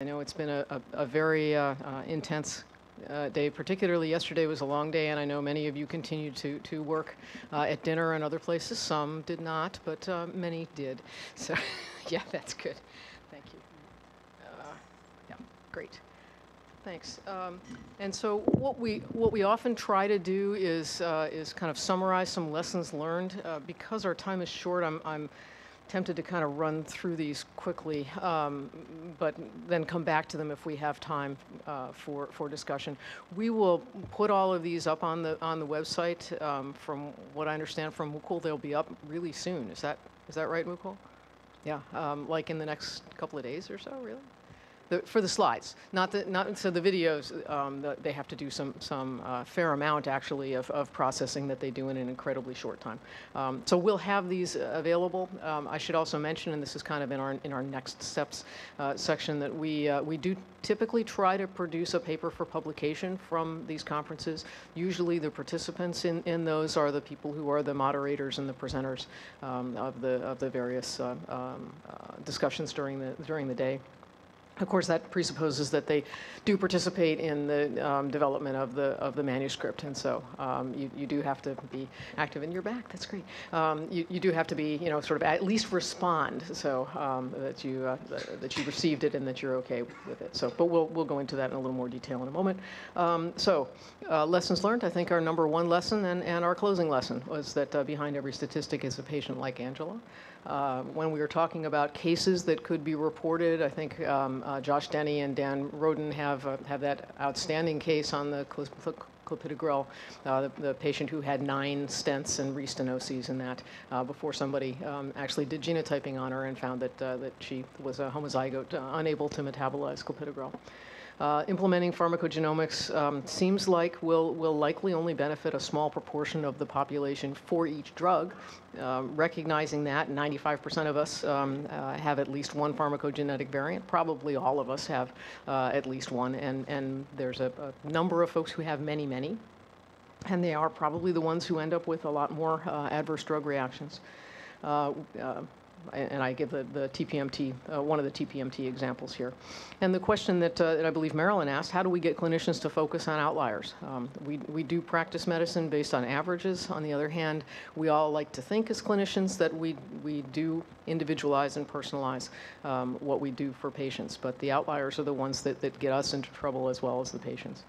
I know it's been a, a, a very uh, uh, intense uh, day, particularly yesterday was a long day, and I know many of you continued to, to work uh, at dinner and other places. Some did not, but uh, many did. So, yeah, that's good. Thank you. Uh, yeah, great. Thanks. Um, and so, what we what we often try to do is is kind of summarize some lessons learned. Because our time is short, I'm I'm tempted to kind of run through these quickly, um, but then come back to them if we have time uh, for, for discussion. We will put all of these up on the, on the website. Um, from what I understand from Mukul, they'll be up really soon. Is that, is that right, Mukul? Yeah, um, like in the next couple of days or so, really? The, for the slides, not the, not, so the videos, um, the, they have to do some, some uh, fair amount actually of, of processing that they do in an incredibly short time. Um, so we'll have these available. Um, I should also mention, and this is kind of in our, in our next steps uh, section, that we, uh, we do typically try to produce a paper for publication from these conferences. Usually the participants in, in those are the people who are the moderators and the presenters um, of, the, of the various uh, um, uh, discussions during the, during the day. Of course, that presupposes that they do participate in the um, development of the of the manuscript, and so um, you, you do have to be active in your back. That's great. Um, you, you do have to be, you know, sort of at least respond, so um, that you uh, that you received it and that you're okay with it. So, but we'll we'll go into that in a little more detail in a moment. Um, so, uh, lessons learned. I think our number one lesson and, and our closing lesson was that uh, behind every statistic is a patient like Angela. Uh, when we were talking about cases that could be reported, I think um, uh, Josh Denny and Dan Roden have uh, have that outstanding case on the clopidogrel, uh, the, the, patient who had nine stents and restenoses in that uh, before somebody um, actually did genotyping on her and found that that she was a homozygote, unable to metabolize clopidogrel. Uh, implementing pharmacogenomics um, seems like will will likely only benefit a small proportion of the population for each drug. Uh, recognizing that 95% of us um, uh, have at least one pharmacogenetic variant. Probably all of us have uh, at least one, and and there's a, a, number of folks who have many, many, and they are probably the ones who end up with a lot more uh, adverse drug reactions. Uh, and I give the, the TPMT, uh, one of the TPMT examples here. And the question that, uh, that, I believe Marilyn asked, how do we get clinicians to focus on outliers? Um, we, we do practice medicine based on averages. On the other hand, we all like to think as clinicians that we, we do individualize and personalize um, what we do for patients, but the outliers are the ones that, that get us into trouble as well as the patients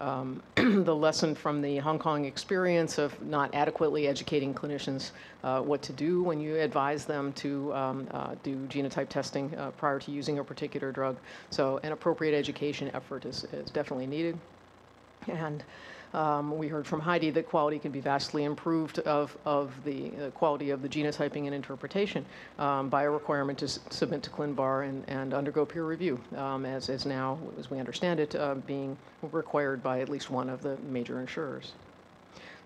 um, the lesson from the Hong Kong experience of not adequately educating clinicians uh, what to do when you advise them to um, uh, do genotype testing uh, prior to using a particular drug. So an appropriate education effort is, is definitely needed. And um, we heard from Heidi that quality can be vastly improved of, of the uh, quality of the genotyping and interpretation um, by a requirement to submit to ClinVar and, and undergo peer review, um, as is now, as we understand it, uh, being required by at least one of the major insurers.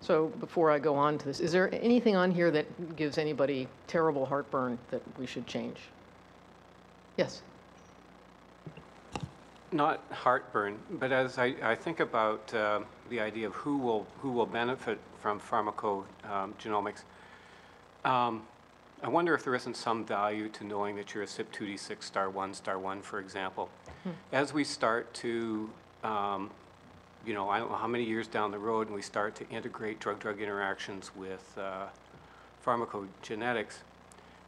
So before I go on to this, is there anything on here that gives anybody terrible heartburn that we should change? Yes not heartburn, but as I, I think about uh, the idea of who will who will benefit from pharmacogenomics, um, um, I wonder if there isn't some value to knowing that you're a CYP2D6 star one star one, for example. Hmm. As we start to, um, you know, I don't know how many years down the road, and we start to integrate drug-drug interactions with uh, pharmacogenetics,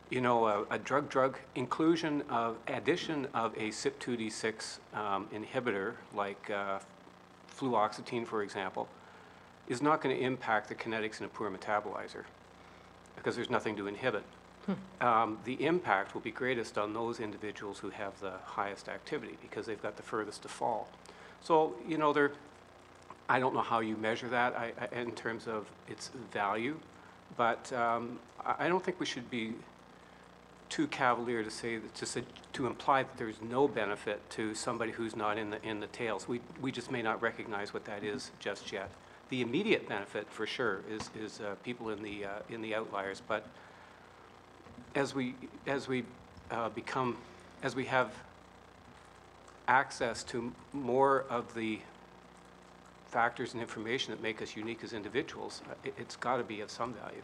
you know, a, drug-drug inclusion of addition of a CYP2D6 um, inhibitor, like uh, fluoxetine, for example, is not going to impact the kinetics in a poor metabolizer because there's nothing to inhibit. Hmm. Um, the impact will be greatest on those individuals who have the highest activity because they've got the furthest to fall. So, you know, there, I don't know how you measure that I, I, in terms of its value, but um, I don't think we should be too cavalier to say that, to, to imply that there's no benefit to somebody who's not in the in the tails. We we just may not recognize what that is just yet. The immediate benefit, for sure, is is uh, people in the uh, in the outliers. But as we as we uh, become as we have access to more of the factors and information that make us unique as individuals, uh, it, has got to be of some value.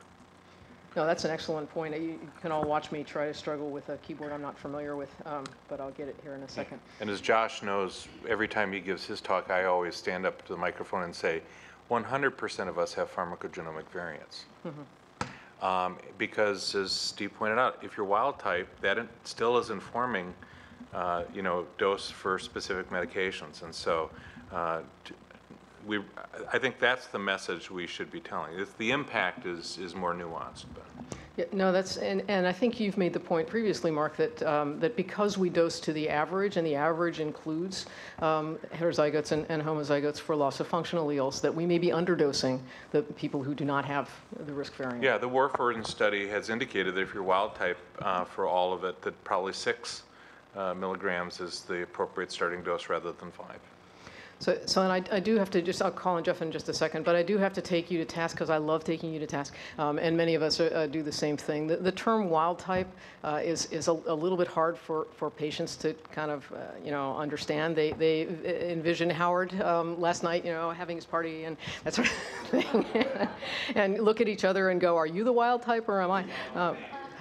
No, that's an excellent point. You you can all watch me try to struggle with a keyboard I'm not familiar with, um, but I'll get it here in a second. And as Josh knows, every time he gives his talk, I always stand up to the microphone and say, 100% of us have pharmacogenomic variants. Um, Because as Steve pointed out, if you're wild type, that in- still is informing, uh, you know, dose for specific medications. And so uh, t- we, I think that's the message we should be telling. If The impact is, is more nuanced, but. Yeah, no, that's, and, and I think you've made the point previously, Mark, that, um, that because we dose to the average, and the average includes um, heterozygotes and, and homozygotes for loss of functional alleles, that we may be underdosing the people who do not have the risk variant. Yeah, the Warfarin study has indicated that if you're wild type uh, for all of it, that probably six uh, milligrams is the appropriate starting dose rather than five. So, so and I, I do have to just, I'll call on Jeff in just a second, but I do have to take you to task because I love taking you to task, um, and many of us uh, uh, do the same thing. The, the term wild type uh, is, is a, a little bit hard for, for patients to kind of, uh, you know, understand. They, they envision Howard um, last night, you know, having his party and that sort of thing, and look at each other and go, "Are you the wild type or am I?"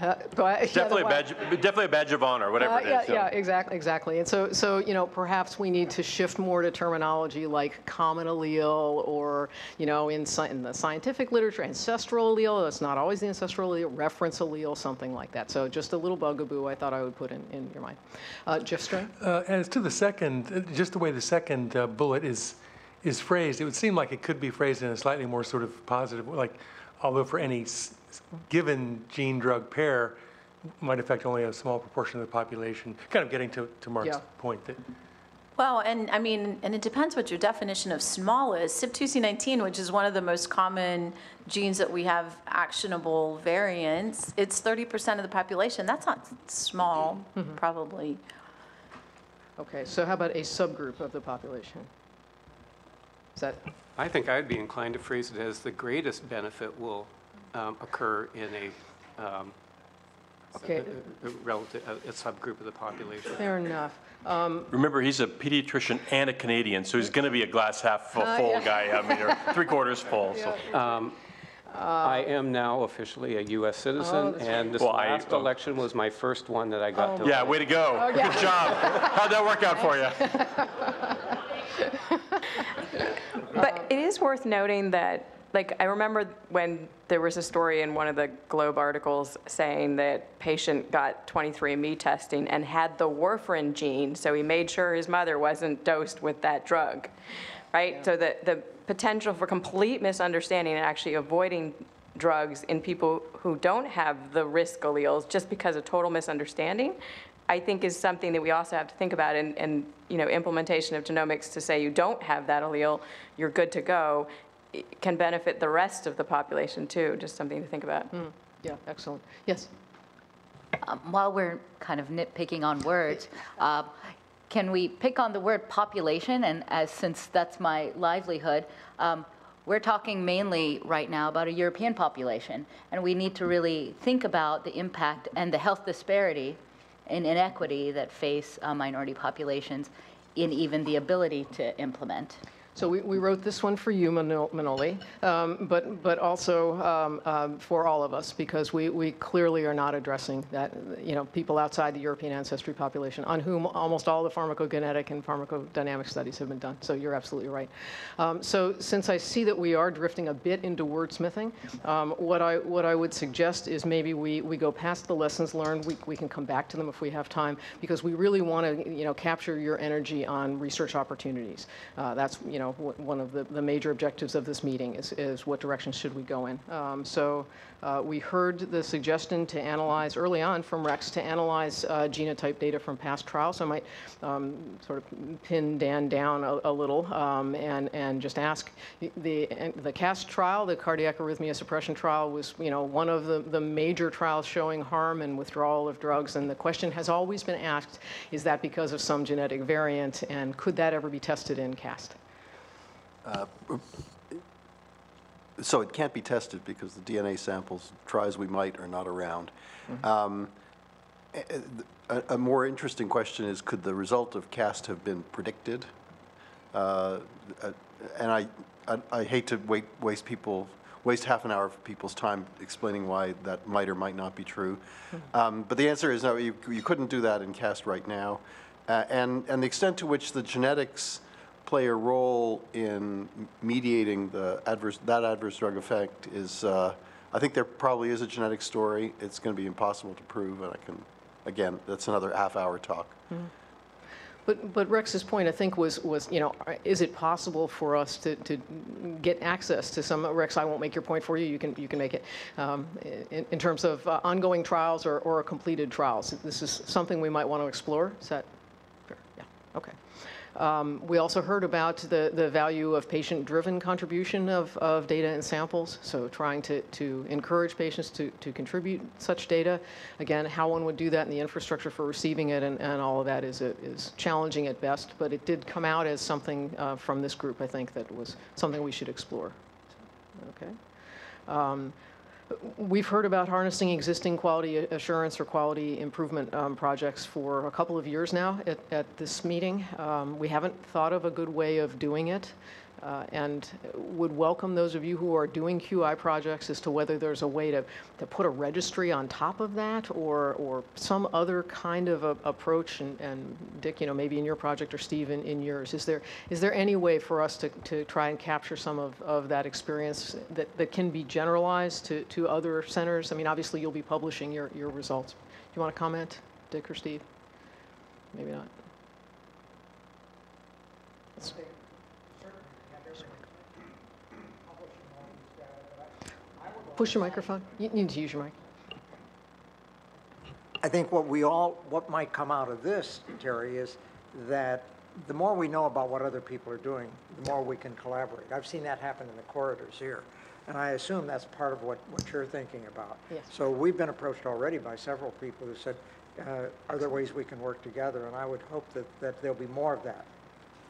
Uh, uh, go ahead. Yeah, Definitely a badge, definitely a badge of honor, whatever uh, it is. yeah, you know. yeah, exactly, exactly. And so, so you know, perhaps we need to shift more to terminology like common allele, or you know, in, in the scientific literature, ancestral allele. That's not always the ancestral allele. Reference allele, something like that. So, just a little bugaboo I thought I would put in, in your mind. Uh, Jeff Strain. Uh, As to the second, uh, just the way the second uh, bullet is, is phrased, it would seem like it could be phrased in a slightly more sort of positive, like, although for any s- s- given gene-drug pair, might affect only a small proportion of the population, kind of getting to, to Mark's Yeah. point that, Well, and I mean, and it depends what your definition of small is. CYP2C19, which is one of the most common genes that we have actionable variants, it's 30% of the population. That's not small, mm-hmm. probably. Okay, so how about a subgroup of the population? Is that I think I'd be inclined to phrase it as the greatest benefit will um, occur in a um, okay? a- a relative, a a subgroup of the population. Fair enough. Remember, he's a pediatrician and a Canadian, so he's going to be a glass half full Uh, full yeah. guy, I mean, or three quarters full, so. I am now officially a U.S. citizen, that's and this Well, I- last oh. election was my first one that I got to. Yeah, way to go. Good job. How'd that work out for you? But it is worth noting that, like, I remember when there was a story in one of the Globe articles saying that patient got 23andMe testing and had the warfarin gene, so he made sure his mother wasn't dosed with that drug, right? So the, the potential for complete misunderstanding and actually avoiding drugs in people who don't have the risk alleles just because of total misunderstanding, I think is something that we also have to think about and, and, you know, implementation of genomics to say you don't have that allele, you're good to go, can benefit the rest of the population too, just something to think about. Yeah, excellent. Yes. while we're kind of nitpicking on words, uh, can we pick on the word population? And as since that's my livelihood, um, we're talking mainly right now about a European population, and we need to really think about the impact and the health disparity and inequity that face uh, minority populations in even the ability to implement. So we, we wrote this one for you, Minoli, um, but, but also um, um, for all of us, because we, we clearly are not addressing that, you know, people outside the European ancestry population, on whom almost all the pharmacogenetic and pharmacodynamic studies have been done. So you're absolutely right. Um, so since I see that we are drifting a bit into wordsmithing, um, what, I, what I would suggest is maybe we, we go past the lessons learned. We, we can come back to them if we have time, because we really want to, you know, capture your energy on research opportunities. Uh, that's, you wh- one of the, the major objectives of this meeting is, is what direction should we go in. Um, so uh, we heard the suggestion to analyze early on from Rex to analyze uh, genotype data from past trials. I might um, sort of pin Dan down a, a little um, and, and just ask the, the CAST trial, the cardiac arrhythmia suppression trial, was you know one of the, the major trials showing harm and withdrawal of drugs. And the question has always been asked: Is that because of some genetic variant, and could that ever be tested in CAST? So it can't be tested because the DNA samples, try as we might, are not around. Um, a- A more interesting question is, could the result of CAST have been predicted? Uh, uh, And I, I- I hate to wait, waste people waste half an hour of people's time explaining why that might or might not be true. Um, But the answer is no, you, you couldn't do that in CAST right now. Uh, And, and the extent to which the genetics play a role in mediating the adverse, that adverse drug effect is, uh, I think there probably is a genetic story. It's going to be impossible to prove, and I can, again, that's another half-hour talk. But, but Rex's point, I think, was, was, you know, is it possible for us to, to get access to some, Rex, I won't make your point for you, you can, you can make it, um, in, in terms of uh, ongoing trials or, or completed trials. This is something we might want to explore, is that fair? Yeah, okay. Um, We also heard about the, the value of patient-driven contribution of, of data and samples, so trying to, to encourage patients to, to contribute such data. Again, how one would do that and the infrastructure for receiving it and, and all of that is, is challenging at best, but it did come out as something uh, from this group, I think, that was something we should explore. Okay? Um, We've heard about harnessing existing quality assurance or quality improvement um, projects for a couple of years now at, at this meeting. Um, We haven't thought of a good way of doing it uh, and would welcome those of you who are doing QI projects as to whether there's a way to, to put a registry on top of that or, or some other kind of a, approach. And, and Dick, you know, maybe in your project or Steve in, in yours, is there, is there any way for us to, to try and capture some of, of that experience that, that can be generalized to, to other centers? I mean, obviously you'll be publishing your, your results. Do you want to comment, Dick or Steve? Maybe not. Push your microphone. You need to use your mic. I think what we all, what might come out of this, Teri, is that the more we know about what other people are doing, the more we can collaborate. I've seen that happen in the corridors here, and I assume that's part of what, what you're thinking about. Yes. So we've been approached already by several people who said, uh, are there ways we can work together? And I would hope that, that there'll be more of that.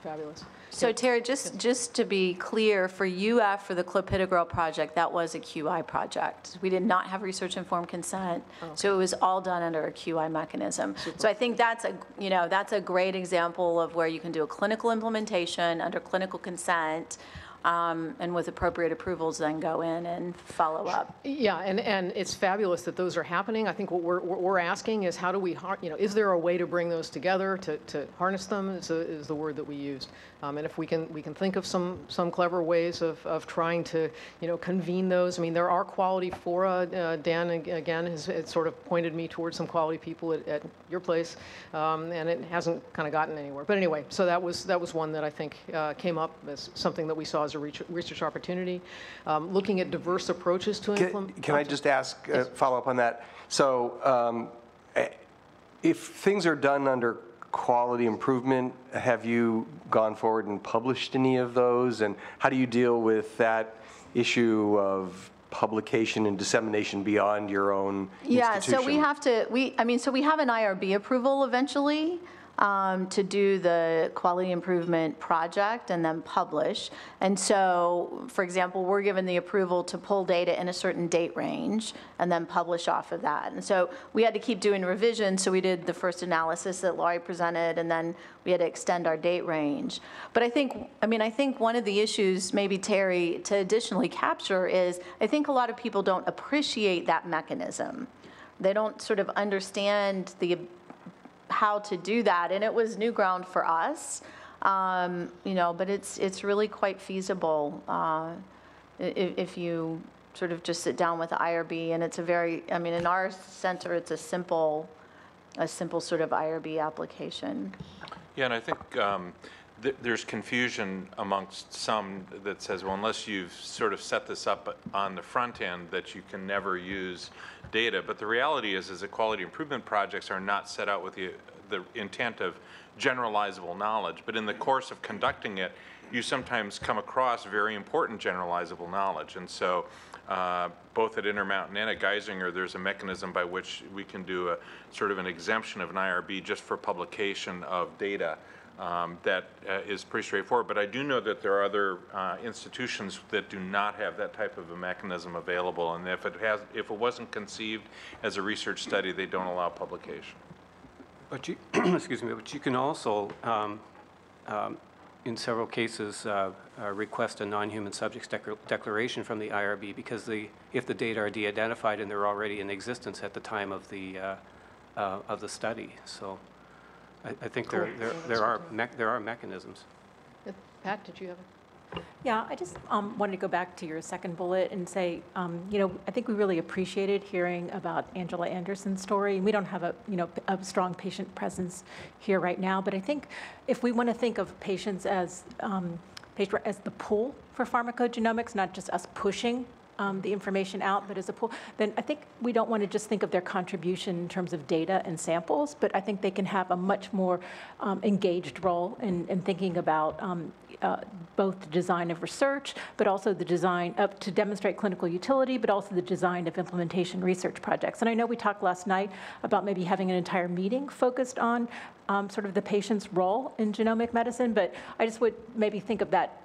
Fabulous. So Teri, just, just to be clear, for you uh, after the clopidogrel project, that was a QI project. We did not have research-informed consent, so it was all done under a QI mechanism. So I think that's a, you know, that's a great example of where you can do a clinical implementation under clinical consent, um, and with appropriate approvals, then go in and follow up. Yeah, and, and it's fabulous that those are happening. I think what we're, what we're asking is how do we, you know, is there a way to bring those together, to, to harness them is, a- is the word that we used. Um, and if we can, we can think of some, some clever ways of, of trying to, you know, convene those. I mean, there are quality fora, uh, Dan, again, has, has sort of pointed me towards some quality people at, at your place, um, and it hasn't kind of gotten anywhere. But anyway, so that was, that was one that I think uh, came up as something that we saw as a research opportunity. Um, Looking at diverse approaches to implement. can I just ask, uh, follow up on that? So um, eh, if things are done under quality improvement, have you gone forward and published any of those? And how do you deal with that issue of publication and dissemination beyond your own Yeah, institution? so we have to, we, I mean, so we have an IRB approval eventually um, to do the quality improvement project and then publish. And so, for example, we're given the approval to pull data in a certain date range and then publish off of that. And so we had to keep doing revisions, so we did the first analysis that Laurie presented, and then we had to extend our date range. But I think, I mean, I think one of the issues, maybe Teri, to additionally capture is, I think a lot of people don't appreciate that mechanism. They don't sort of understand the, how to do that, and it was new ground for us. Um, You know, but it's, it's really quite feasible uh, i- i- if you sort of just sit down with the IRB, and it's a very, I mean, in our center, it's a simple, a simple sort of IRB application. Yeah, and I think um, th- there's confusion amongst some that says, well, unless you've sort of set this up on the front end, that you can never use data. But the reality is, is that quality improvement projects are not set out with the, the intent of generalizable knowledge. But in the course of conducting it, you sometimes come across very important generalizable knowledge. And so uh, both at Intermountain and at Geisinger, there's a mechanism by which we can do a sort of an exemption of an IRB just for publication of data um, that uh, is pretty straightforward. But I do know that there are other uh, institutions that do not have that type of a mechanism available. And if it has, if it wasn't conceived as a research study, they don't allow publication. But you, excuse me, but you can also um, um, in several cases, uh, uh, request a non-human subjects declar- declaration from the IRB because the, if the data are de-identified and they're already in existence at the time of the, uh, uh, of the study. So I, I think there, there, there are, good mech- there are mechanisms. Uh, Pat, did you have a? Yeah, I just um, wanted to go back to your second bullet and say, um, you know, I think we really appreciated hearing about Angela Anderson's story. And we don't have a, you know, a strong patient presence here right now, but I think if we want to think of patients as, um, patient- as the pool for pharmacogenomics, not just us pushing um, the information out, but as a pool, then I think we don't want to just think of their contribution in terms of data and samples, but I think they can have a much more um, engaged role in, in thinking about um, uh, both the design of research, but also the design of, to demonstrate clinical utility, but also the design of implementation research projects. And I know we talked last night about maybe having an entire meeting focused on um, sort of the patient's role in genomic medicine, but I just would maybe think of that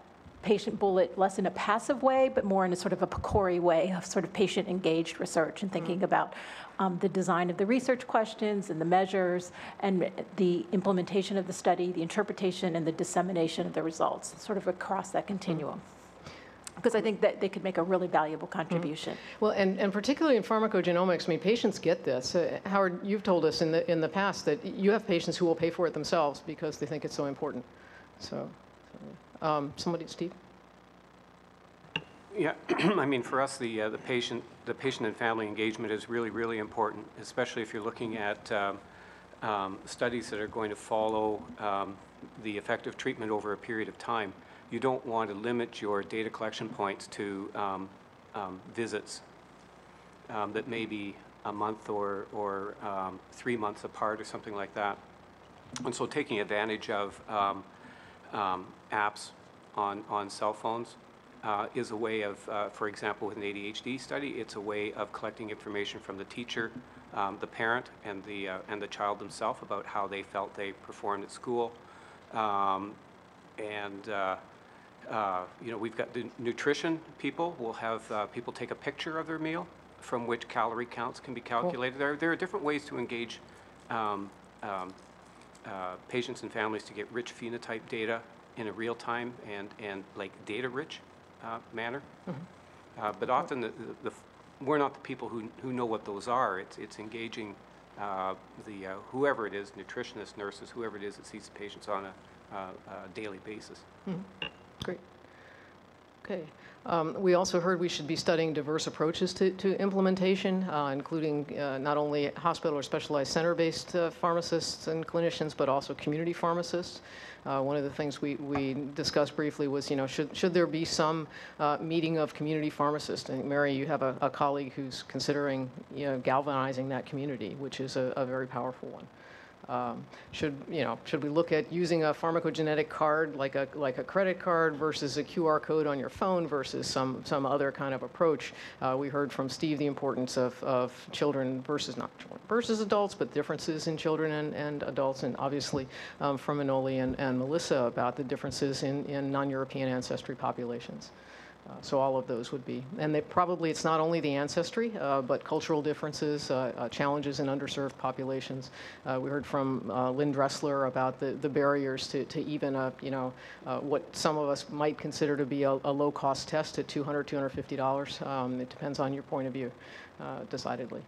patient bullet less in a passive way, but more in a sort of a PCORI way of sort of patient-engaged research and thinking about um, the design of the research questions and the measures and the implementation of the study, the interpretation and the dissemination of the results, sort of across that continuum. Because I think that they could make a really valuable contribution. Well, and, and particularly in pharmacogenomics, I mean, patients get this. Uh, Howard, you've told us in the, in the past that you have patients who will pay for it themselves because they think it's so important. So, um, somebody, Steve? Yeah, I mean, for us, the, uh, the patient, the patient and family engagement is really, really important, especially if you're looking at um, um, studies that are going to follow um, the effective treatment over a period of time. You don't want to limit your data collection points to um, um, visits um, that may be a month or, or three months apart or something like that. And so taking advantage of um, apps on, on cell phones uh, is a way of, uh, for example, with an ADHD study, it's a way of collecting information from the teacher, um, the parent, and the, uh, and the child themselves about how they felt they performed at school. Um, and, uh, uh, you know, we've got the nutrition people. We'll have uh, people take a picture of their meal from which calorie counts can be calculated. There, there are different ways to engage um, um, uh, patients and families to get rich phenotype data in a real time and, and like data rich uh, manner. Uh, but often the, the, the, we're not the people who, who know what those are. It's, it's engaging uh, the, uh, whoever it is, nutritionists, nurses, whoever it is that sees the patients on a, uh, a daily basis. Okay. Um, We also heard we should be studying diverse approaches to, to implementation, uh, including uh, not only hospital or specialized center-based uh, pharmacists and clinicians, but also community pharmacists. Uh, One of the things we, we discussed briefly was, you know, should, should there be some uh, meeting of community pharmacists? And Mary, you have a, a colleague who's considering, you know, galvanizing that community, which is a, a very powerful one. Um, Should, you know, should we look at using a pharmacogenetic card like a, like a credit card versus a QR code on your phone versus some, some other kind of approach? Uh, We heard from Steve the importance of, of children versus, not children, versus adults, but differences in children and, and adults, and obviously um, from Minoli and, and Melissa about the differences in, in non-European ancestry populations. Uh, So all of those would be, and they, probably it's not only the ancestry, uh, but cultural differences, uh, challenges in underserved populations. We heard from Lynn Dressler about the, the barriers to, to even, a, you know, what some of us might consider to be a, a low-cost test at $200, $250. Um, It depends on your point of view, decidedly.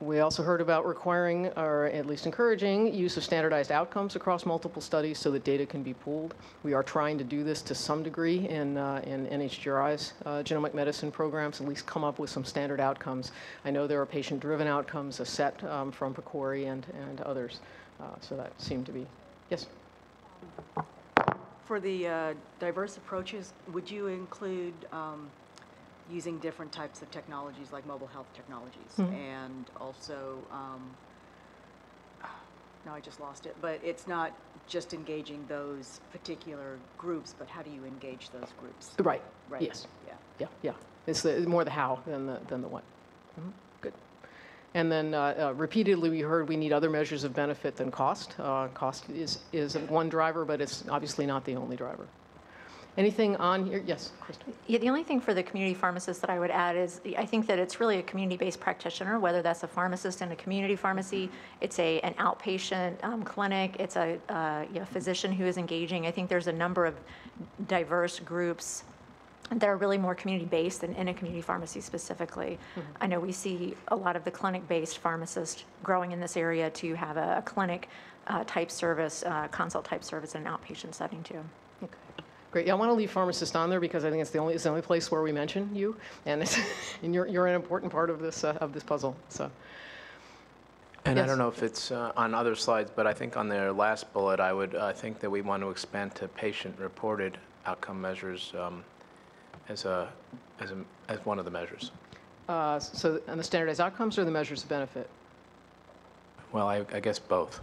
We also heard about requiring, or at least encouraging, use of standardized outcomes across multiple studies so that data can be pooled. We are trying to do this to some degree in, uh, in NHGRI's uh, genomic medicine programs, at least come up with some standard outcomes. I know there are patient-driven outcomes, a set um, from PCORI and, and others. Uh, so that seemed to be, yes? For the uh, diverse approaches, would you include um, using different types of technologies like mobile health technologies? And also, um, now I just lost it, but it's not just engaging those particular groups, but how do you engage those groups? Right, Right, yes. Yeah. Yeah, yeah. It's the, more the how than the, than the what. Mhm, Good. And then uh, uh, repeatedly, we heard we need other measures of benefit than cost. Uh, Cost is, is one driver, but it's obviously not the only driver. Anything on here? Yes, Krista? Yeah, the only thing for the community pharmacist that I would add is, I think that it's really a community-based practitioner, whether that's a pharmacist in a community pharmacy, it's a, an outpatient um, clinic, it's a, uh, you know, physician who is engaging. I think there's a number of diverse groups that are really more community-based than in a community pharmacy specifically. I know we see a lot of the clinic-based pharmacists growing in this area to have a, a clinic-type service, uh, consult-type service in an outpatient setting too. Great. Yeah, I want to leave pharmacist on there because I think it's the only, it's the only place where we mention you, and it's, and you're, you're an important part of this, uh, of this puzzle, so. And I don't know if it's uh, on other slides, but I think on their last bullet, I would uh, think that we want to expand to patient-reported outcome measures um, as a, as a, as one of the measures. Uh, So, and the standardized outcomes or the measures of benefit? Well, I, I guess both.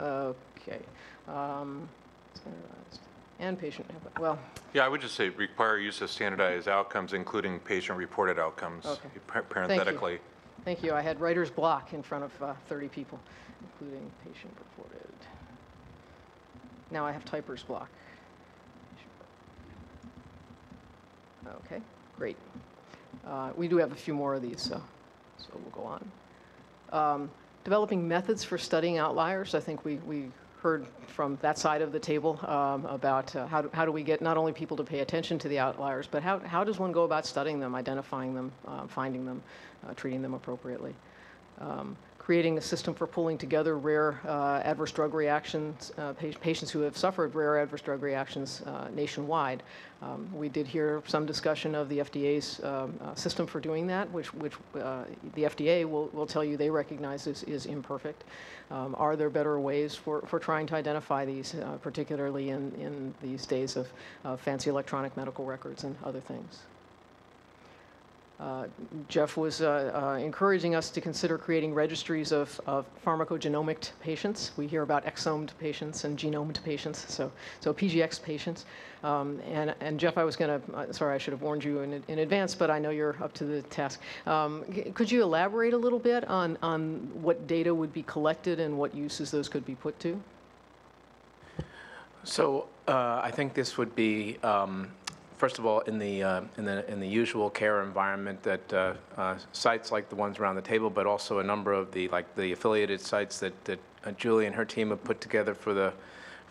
Okay. Um, and patient, well, Yeah, I would just say require use of standardized outcomes, including patient-reported outcomes, Okay. par- parenthetically. thank you. I had writer's block in front of uh, 30 people, including patient-reported. Now I have typer's block. Okay, great. Uh, We do have a few more of these, so, so we'll go on. Um, Developing methods for studying outliers, I think we, we heard from that side of the table um, about uh, how, do, how do we get not only people to pay attention to the outliers, but how, how does one go about studying them, identifying them, uh, finding them, uh, treating them appropriately? Um, creating a system for pulling together rare uh, adverse drug reactions, uh, pa- patients who have suffered rare adverse drug reactions uh, nationwide. Um, we did hear some discussion of the FDA's um, uh, system for doing that, which, which uh, the FDA will, will tell you they recognize is, is imperfect. Um, are there better ways for, for trying to identify these, uh, particularly in, in these days of fancy electronic medical records and other things? Uh, Jeff was uh, uh, encouraging us to consider creating registries of, of pharmacogenomic patients. We hear about exomed patients and genomed patients, so, so PGX patients. Um, and, and Jeff, I was going to, sorry, I should have warned you in, in advance, but I know you're up to the task. Um, could you elaborate a little bit on, on what data would be collected and what uses those could be put to? So uh, I think this would be, um, first of all, in the, uh, in the, in the usual care environment that uh, uh, sites like the ones around the table, but also a number of the, like the affiliated sites that, that uh, Julie and her team have put together for the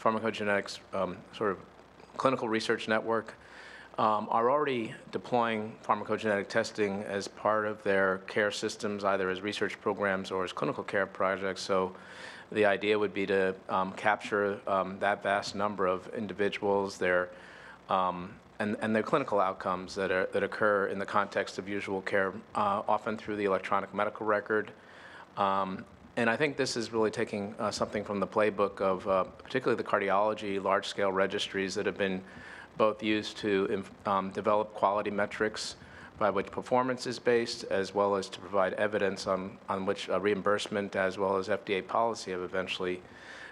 pharmacogenetics um, sort of clinical research network, um, are already deploying pharmacogenetic testing as part of their care systems, either as research programs or as clinical care projects. So the idea would be to um, capture um, that vast number of individuals, their um, and, and their clinical outcomes that are, that occur in the context of usual care, uh, often through the electronic medical record. Um, and I think this is really taking uh, something from the playbook of uh, particularly the cardiology large-scale registries that have been both used to um, develop quality metrics by which performance is based, as well as to provide evidence on, on which uh, reimbursement as well as FDA policy have eventually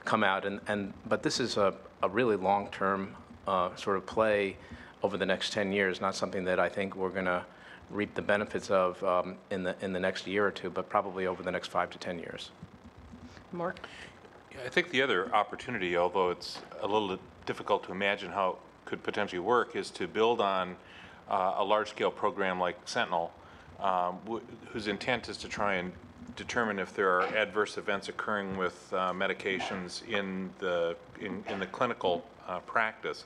come out. And, and, but this is a, a really long-term uh, sort of play over the next 10 years, not something that I think we're going to reap the benefits of um, in, the, in the next year or two, but probably over the next five to 10 years. Mark? Yeah, I think the other opportunity, although it's a little difficult to imagine how it could potentially work, is to build on uh, a large-scale program like Sentinel, um, wh- whose intent is to try and determine if there are adverse events occurring with uh, medications in the, in, in the clinical uh, practice.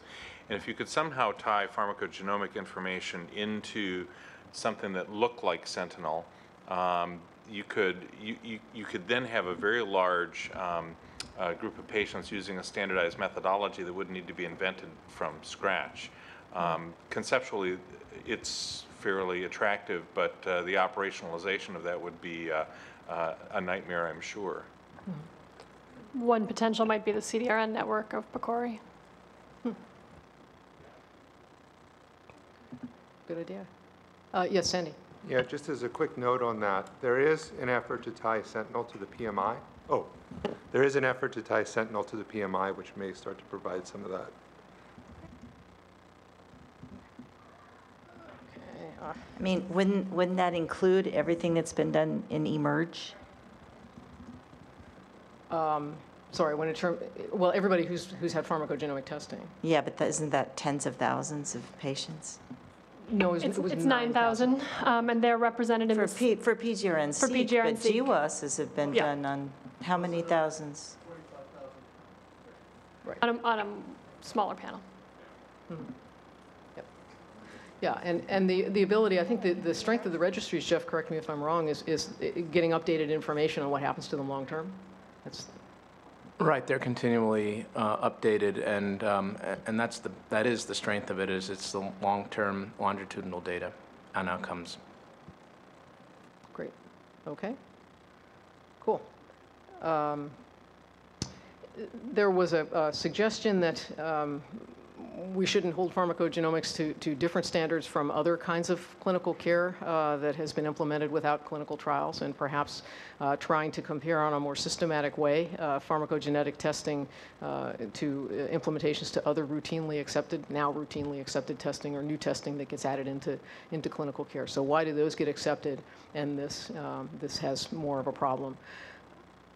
And if you could somehow tie pharmacogenomic information into something that looked like Sentinel, um, you could, you, you, you could then have a very large um, uh, group of patients using a standardized methodology that wouldn't need to be invented from scratch. Um, conceptually, it's fairly attractive, but uh, the operationalization of that would be uh, uh, a nightmare, I'm sure. One potential might be the CDRN network of PCORI. Good idea. Uh, yes, Sandy? Yeah, just as a quick note on that, there is an effort to tie Sentinel to the PMI. Oh, there is an effort to tie Sentinel to the PMI, which may start to provide some of that. I mean, wouldn't, wouldn't that include everything that's been done in eMERGE? Um, Sorry, when it term, well, everybody who's, who's had pharmacogenomic testing. Yeah, but that- isn't that tens of thousands of patients? No, it was, It's, it was it's 9,000, um, and they're represented in For this. P, for PGRN-Seq? For PGRN-Seq. But GWASs have been Yeah. done on how many thousands? On a, on a smaller panel. Yeah, and, and the, the ability, I think the, the strength of the registries, Jeff, correct me if I'm wrong, is, is getting updated information on what happens to them long-term. That's, Right, they're continually uh, updated, and, um, and that's the, that is the strength of it, is it's the long-term longitudinal data on outcomes. Great. Okay. Cool. Um, There was a a suggestion that um, we shouldn't hold pharmacogenomics to, to different standards from other kinds of clinical care uh, that has been implemented without clinical trials, and perhaps uh, trying to compare on a more systematic way uh, pharmacogenetic testing uh, to uh, implementations to other routinely accepted, now routinely accepted testing or new testing that gets added into, into clinical care. So why do those get accepted and this, um, this has more of a problem?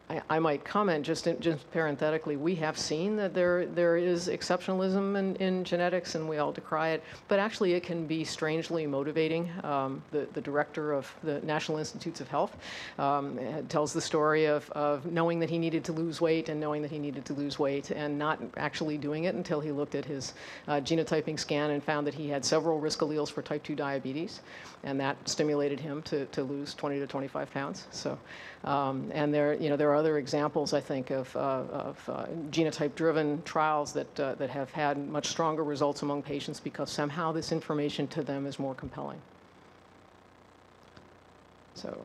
I, I might comment just, in, just parenthetically, we have seen that there, there is exceptionalism in, in genetics and we all decry it, but actually it can be strangely motivating. Um, the, the director of the National Institutes of Health um, tells the story of, of knowing that he needed to lose weight and knowing that he needed to lose weight and not actually doing it until he looked at his uh, genotyping scan and found that he had several risk alleles for type 2 diabetes and that stimulated him to, to lose 20 to 25 pounds. So, um, and there, you know, there are other examples, I think, of, uh, of uh, genotype-driven trials that, uh, that have had much stronger results among patients because somehow this information to them is more compelling. So,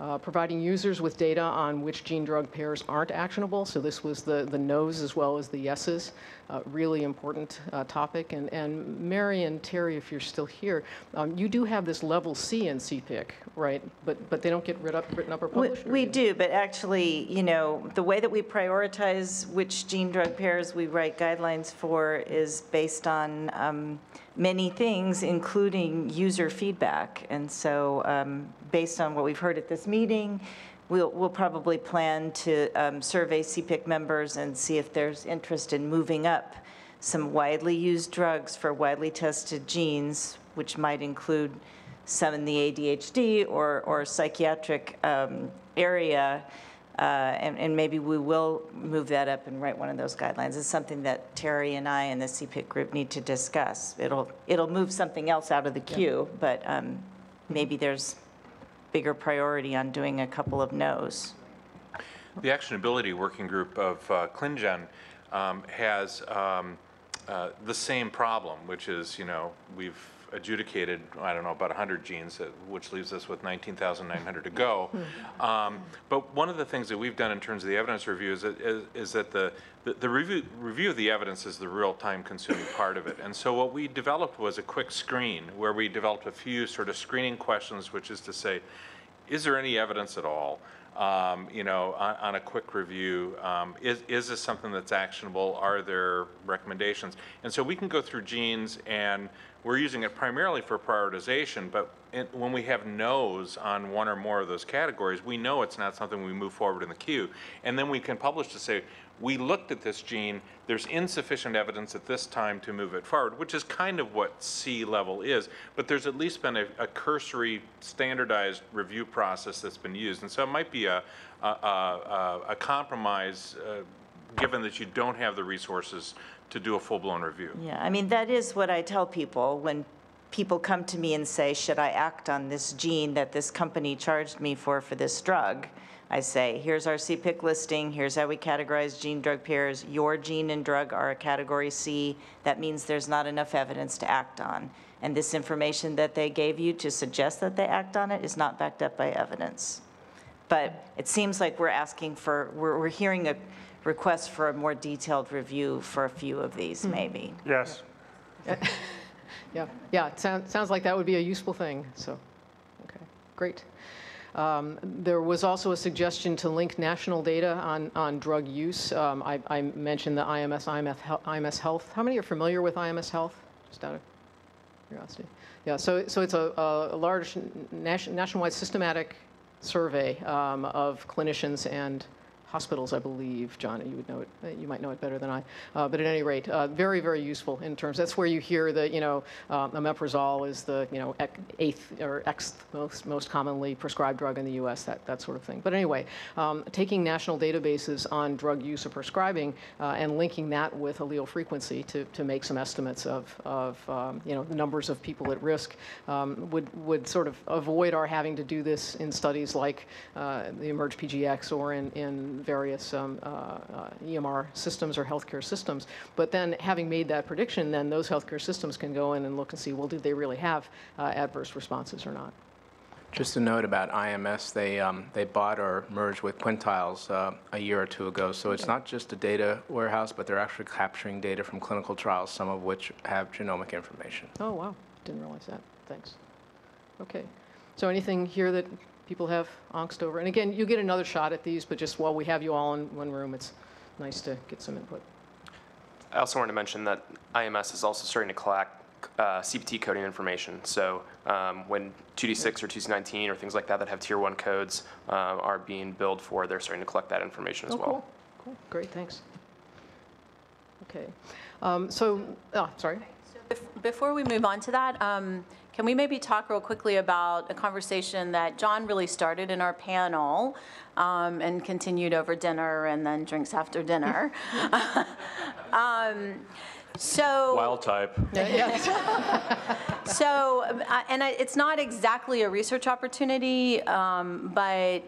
uh, providing users with data on which gene-drug pairs aren't actionable. So this was the, the no's as well as the yeses. Uh, really important uh, topic. And, and Mary and Teri, if you're still here, um, you do have this level C in CPIC, right? But, but they don't get writ up, written up or We published? or we do? but actually, you know, the way that we prioritize which gene-drug pairs we write guidelines for is based on um, many things, including user feedback. And so, um, based on what we've heard at this meeting, we'll, we'll probably plan to um, survey CPIC members and see if there's interest in moving up some widely used drugs for widely tested genes, which might include some in the ADHD or, or psychiatric um, area. Uh, and, and maybe we will move that up and write one of those guidelines. It's something that Teri and I and the CPIC group need to discuss. It'll, it'll move something else out of the queue, but um, maybe there's bigger priority on doing a couple of no's. The Actionability Working Group of uh, ClinGen um, has um, uh, the same problem, which is, you know, we've adjudicated, I don't know, about 100 genes, uh, which leaves us with 19,900 to go. Um, But one of the things that we've done in terms of the evidence review is that, is- is that the, the- the review, review of the evidence is the real time consuming part of it. And so what we developed was a quick screen, where we developed a few sort of screening questions, which is to say, is there any evidence at all? Um, you know, on, on a quick review, um, is, is this something that's actionable? Are there recommendations? And so we can go through genes and we're using it primarily for prioritization, but in, when we have no's on one or more of those categories, we know it's not something we move forward in the queue. And then we can publish to say, we looked at this gene, there's insufficient evidence at this time to move it forward, which is kind of what C level is, but there's at least been a, a cursory standardized review process that's been used. And so it might be a, a, a, a compromise, uh, given that you don't have the resources to do a full-blown review. Yeah, I mean, that is what I tell people when people come to me and say, should I act on this gene that this company charged me for, for this drug? I say, here's our CPIC listing, here's how we categorize gene drug pairs. Your gene and drug are a category C. That means there's not enough evidence to act on. And this information that they gave you to suggest that they act on it is not backed up by evidence. But it seems like we're asking for, we're, we're hearing a request for a more detailed review for a few of these, maybe. Yes. Yeah, yeah, it sounds, sounds like that would be a useful thing, so, okay, great. Um, There was also a suggestion to link national data on, on drug use. Um, I, I mentioned the IMS, IMS, Hel- IMS Health. How many are familiar with IMS Health? Just out of curiosity. Yeah, so, so it's a, a large nation, nationwide systematic survey um, of clinicians and hospitals, I believe. John, you would know it, uh, you might know it better than I. Uh, But at any rate, uh, very, very useful in terms, that's where you hear that, you know, uh, omeprazole is the, you know, eighth or X most, most commonly prescribed drug in the US, that, that sort of thing. But anyway, um, taking national databases on drug use or prescribing uh, and linking that with allele frequency to, to make some estimates of, of um, you know, the numbers of people at risk um, would, would sort of avoid our having to do this in studies like uh, the eMERGE PGX or in, in various um, uh, uh, EMR systems or healthcare systems. But then having made that prediction, then those healthcare systems can go in and look and see, well, did they really have uh, adverse responses or not? Just a note about IMS, they, um, they bought or merged with Quintiles uh, a year or two ago. So it's not just a data warehouse, but they're actually capturing data from clinical trials, some of which have genomic information. Oh, wow, didn't realize that. Thanks. Okay. So anything here that people have angst over? And again, you get another shot at these, but just while we have you all in one room, it's nice to get some input. I also wanted to mention that IMS is also starting to collect uh, CPT coding information. So um, when 2D6 or 2C19 or things like that that have tier one codes uh, are being billed for, they're starting to collect that information as Oh, well. cool. Cool, great, thanks. Okay. Um, So, oh, sorry. Bef- Before we move on to that, um, can we maybe talk real quickly about a conversation that John really started in our panel um, and continued over dinner and then drinks after dinner? Um, So. Wild type. So, I- and I- it's not exactly a research opportunity, um, but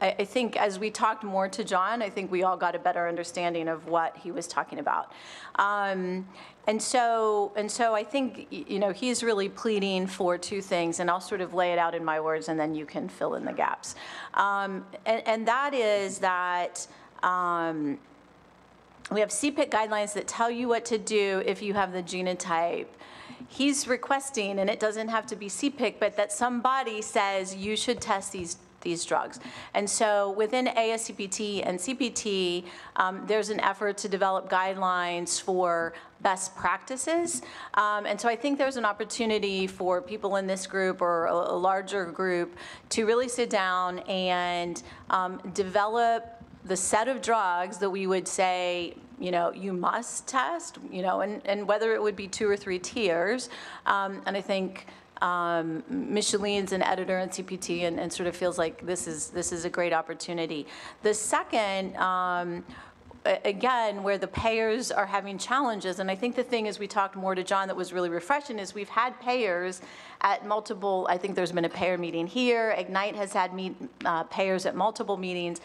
I I think as we talked more to John, I think we all got a better understanding of what he was talking about. Um, And so, and so I think, you know, he's really pleading for two things, and I'll sort of lay it out in my words, and then you can fill in the gaps. Um, And and that is that um, we have CPIC guidelines that tell you what to do if you have the genotype. He's requesting, and it doesn't have to be CPIC, but that somebody says you should test these these drugs. And so within ASCPT and CPT, um, there's an effort to develop guidelines for best practices. Um, and so I think there's an opportunity for people in this group or a, a larger group to really sit down and um, develop the set of drugs that we would say, you know, you must test, you know, and, and whether it would be two or three tiers. Um, and I think um, Micheline's an editor in CPT and, and sort of feels like this is this is a great opportunity. The second. Um, again, where the payers are having challenges, and I think the thing is, we talked more to John that was really refreshing, is we've had payers at multiple, I think there's been a payer meeting here, Ignite has had meet, uh, payers at multiple meetings,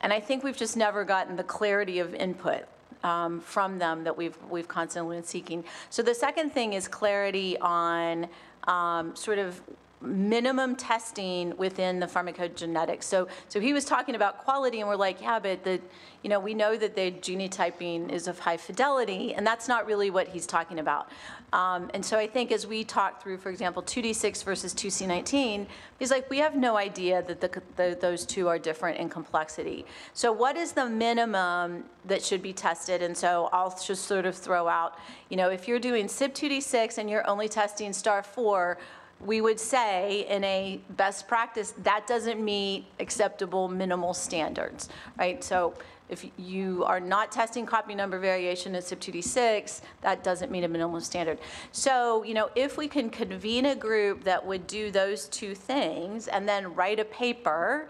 and I think we've just never gotten the clarity of input um, from them that we've, we've constantly been seeking. So the second thing is clarity on um, sort of minimum testing within the pharmacogenetics. So, so he was talking about quality, and we're like, yeah, but the, you know, we know that the genotyping is of high fidelity, and that's not really what he's talking about. Um, and so I think as we talk through, for example, 2D6 versus 2C19, he's like, we have no idea that the, the, those two are different in complexity. So what is the minimum that should be tested? And so I'll just sort of throw out, you know, if you're doing CYP2D6 and you're only testing star 4, we would say in a best practice, that doesn't meet acceptable minimal standards, right? So if you are not testing copy number variation in CYP2D6, that doesn't meet a minimum standard. So, you know, if we can convene a group that would do those two things and then write a paper,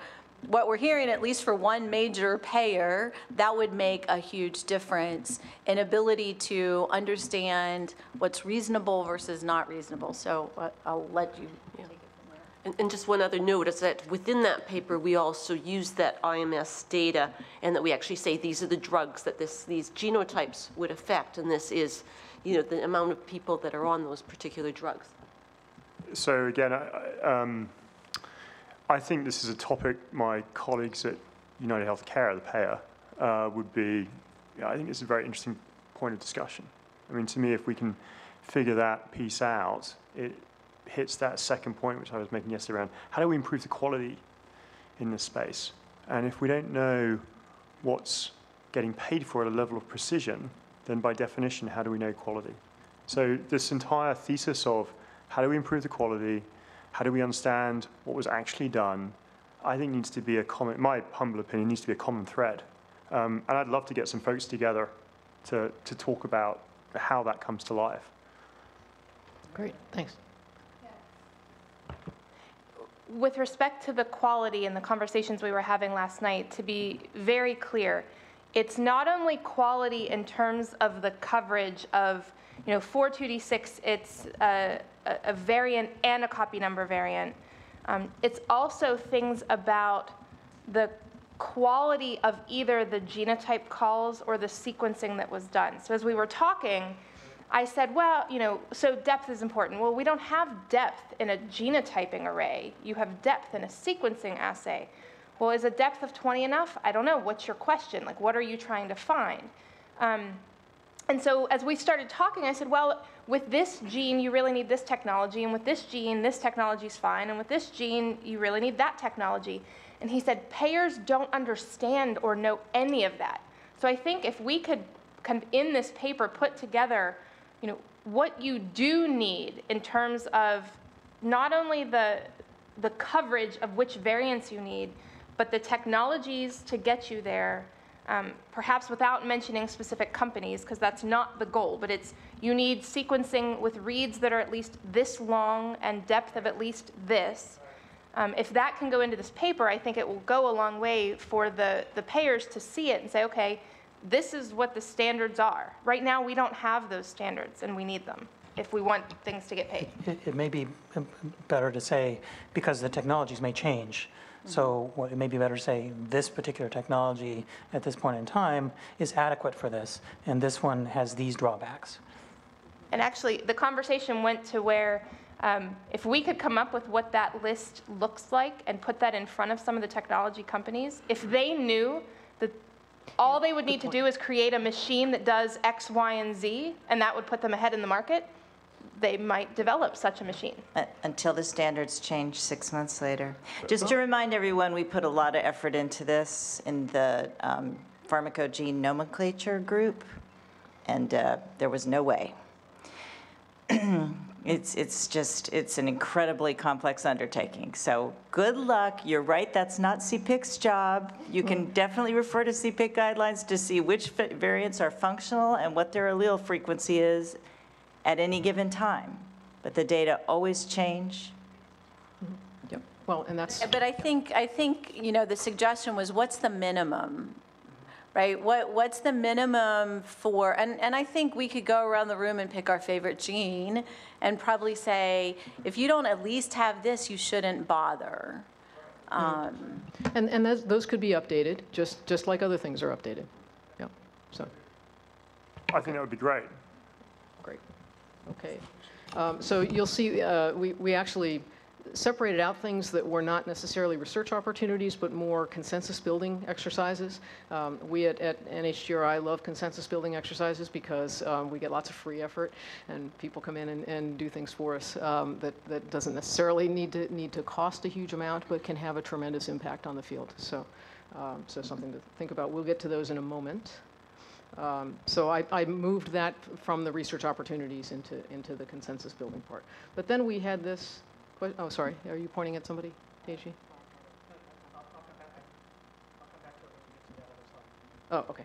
what we're hearing, at least for one major payer, that would make a huge difference in ability to understand what's reasonable versus not reasonable. So uh, I'll let you take it from there. And, and just one other note is that within that paper, we also use that IMS data and that we actually say these are the drugs that this, these genotypes would affect, and this is, you know, the amount of people that are on those particular drugs. So again, I, I, um, I think this is a topic my colleagues at United Healthcare, the payer, uh, would be, I think it's a very interesting point of discussion. I mean, to me, if we can figure that piece out, it hits that second point which I was making yesterday around how do we improve the quality in this space? And if we don't know what's getting paid for at a level of precision, then by definition, how do we know quality? So this entire thesis of how do we improve the quality, how do we understand what was actually done, I think needs to be a common, my humble opinion, needs to be a common thread Um, and I'd love to get some folks together to, to talk about how that comes to life. Great, thanks. with respect to the quality and the conversations we were having last night, to be very clear, it's not only quality in terms of the coverage of, you know, for 2D6, it's a, a, variant and a copy number variant. Um, it's also things about the quality of either the genotype calls or the sequencing that was done. So as we were talking, I said, well, you know, so depth is important. Well, we don't have depth in a genotyping array. You have depth in a sequencing assay. Well, is a depth of 20 enough? I don't know. What's your question? Like, what are you trying to find? Um, and so as we started talking, I said, well, with this gene, you really need this technology, and with this gene, this technology is fine, and with this gene, you really need that technology. And he said, payers don't understand or know any of that. So I think if we could, kind of in this paper, put together you know, what you do need in terms of not only the, the coverage of which variants you need, but the technologies to get you there, um, perhaps without mentioning specific companies, because that's not the goal, but it's you need sequencing with reads that are at least this long and depth of at least this. Um, if that can go into this paper, I think it will go a long way for the, the payers to see it and say, okay, this is what the standards are. Right now, we don't have those standards, and we need them if we want things to get paid. It, it may be um, better to say, because the technologies may change. So what, it may be better to say, this particular technology at this point in time is adequate for this, and this one has these drawbacks. And actually, the conversation went to where um, if we could come up with what that list looks like and put that in front of some of the technology companies, if they knew that all they would need to do is create a machine that does X, Y, and Z, and that would put them ahead in the market. They might develop such a machine. Uh, Until the standards change six months later. Just to remind everyone, we put a lot of effort into this in the um, pharmacogene nomenclature group, and uh, there was no way. It's, it's just, it's an incredibly complex undertaking. So good luck. You're right, that's not CPIC's job. You can definitely refer to CPIC guidelines to see which va- variants are functional and what their allele frequency is at any given time. But the data always change. Yep. Well, and that's. But I think, I think, you know, the suggestion was, what's the minimum? Right? What, what's the minimum for, and, and I think we could go around the room and pick our favorite gene and probably say, if you don't at least have this, you shouldn't bother. Um, And, and those, those could be updated, just, just like other things are updated. Yeah, so, I think that would be great. great. Okay. Um, So you'll see, uh, we, we actually separated out things that were not necessarily research opportunities, but more consensus building exercises. Um, We at, at NHGRI love consensus building exercises because um, we get lots of free effort and people come in and, and do things for us um, that, that doesn't necessarily need to, need to cost a huge amount, but can have a tremendous impact on the field. So, um, so something to think about. We'll get to those in a moment. Um, So I, I moved that from the research opportunities into, into the consensus building part. But then we had this, oh, sorry, are you pointing at somebody, Deji? Oh, okay.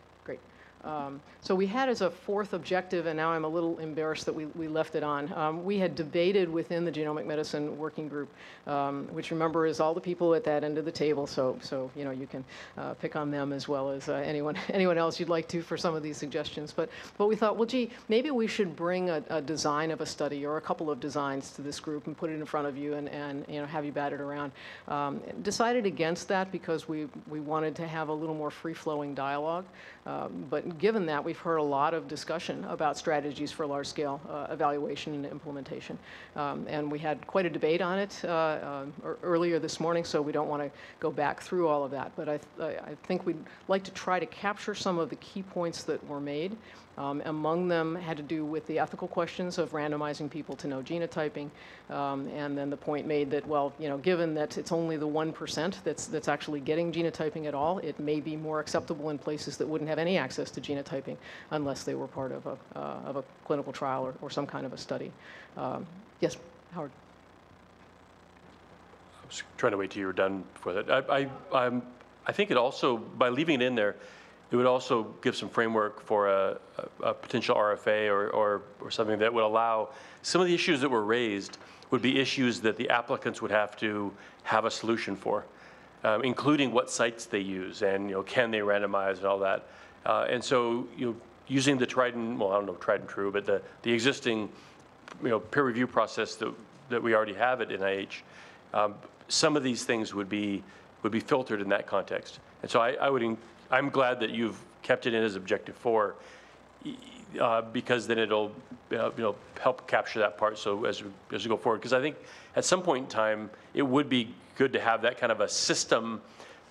Um, So we had as a fourth objective, and now I'm a little embarrassed that we, we left it on. Um, We had debated within the Genomic Medicine Working Group, um, which remember is all the people at that end of the table, so, so, you know, you can uh, pick on them as well as uh, anyone, anyone else you'd like to for some of these suggestions. But, but we thought, well, gee, maybe we should bring a, a design of a study or a couple of designs to this group and put it in front of you and, and, you know, have you bat it around. Um, Decided against that because we, we wanted to have a little more free-flowing dialogue. Um, But given that, we've heard a lot of discussion about strategies for large-scale uh, evaluation and implementation. Um, And we had quite a debate on it uh, um, earlier this morning, so we don't want to go back through all of that. But I, th- I think we'd like to try to capture some of the key points that were made. Um, Among them had to do with the ethical questions of randomizing people to no genotyping. Um, And then the point made that, well, you know, given that it's only the 1% that's, that's actually getting genotyping at all, it may be more acceptable in places that wouldn't have any access to genotyping unless they were part of a, uh, of a clinical trial or, or some kind of a study. Um, Yes, Howard? I was trying to wait till you were done for that. I, I, I think it also, by leaving it in there, it would also give some framework for a, a a potential RFA or, or, or something that would allow, some of the issues that were raised would be issues that the applicants would have to have a solution for, um, including what sites they use and, you know, can they randomize and all that. Uh, And so, you know, using the tried and, well, I don't know, tried and true, but the, the existing, you know, peer review process that, that we already have at NIH, um, some of these things would be, would be filtered in that context. And so I, I would, I'm glad that you've kept it in as objective four, uh, because then it'll, uh, you know, help capture that part, so as, we as we go forward. Because I think at some point in time, it would be good to have that kind of a system,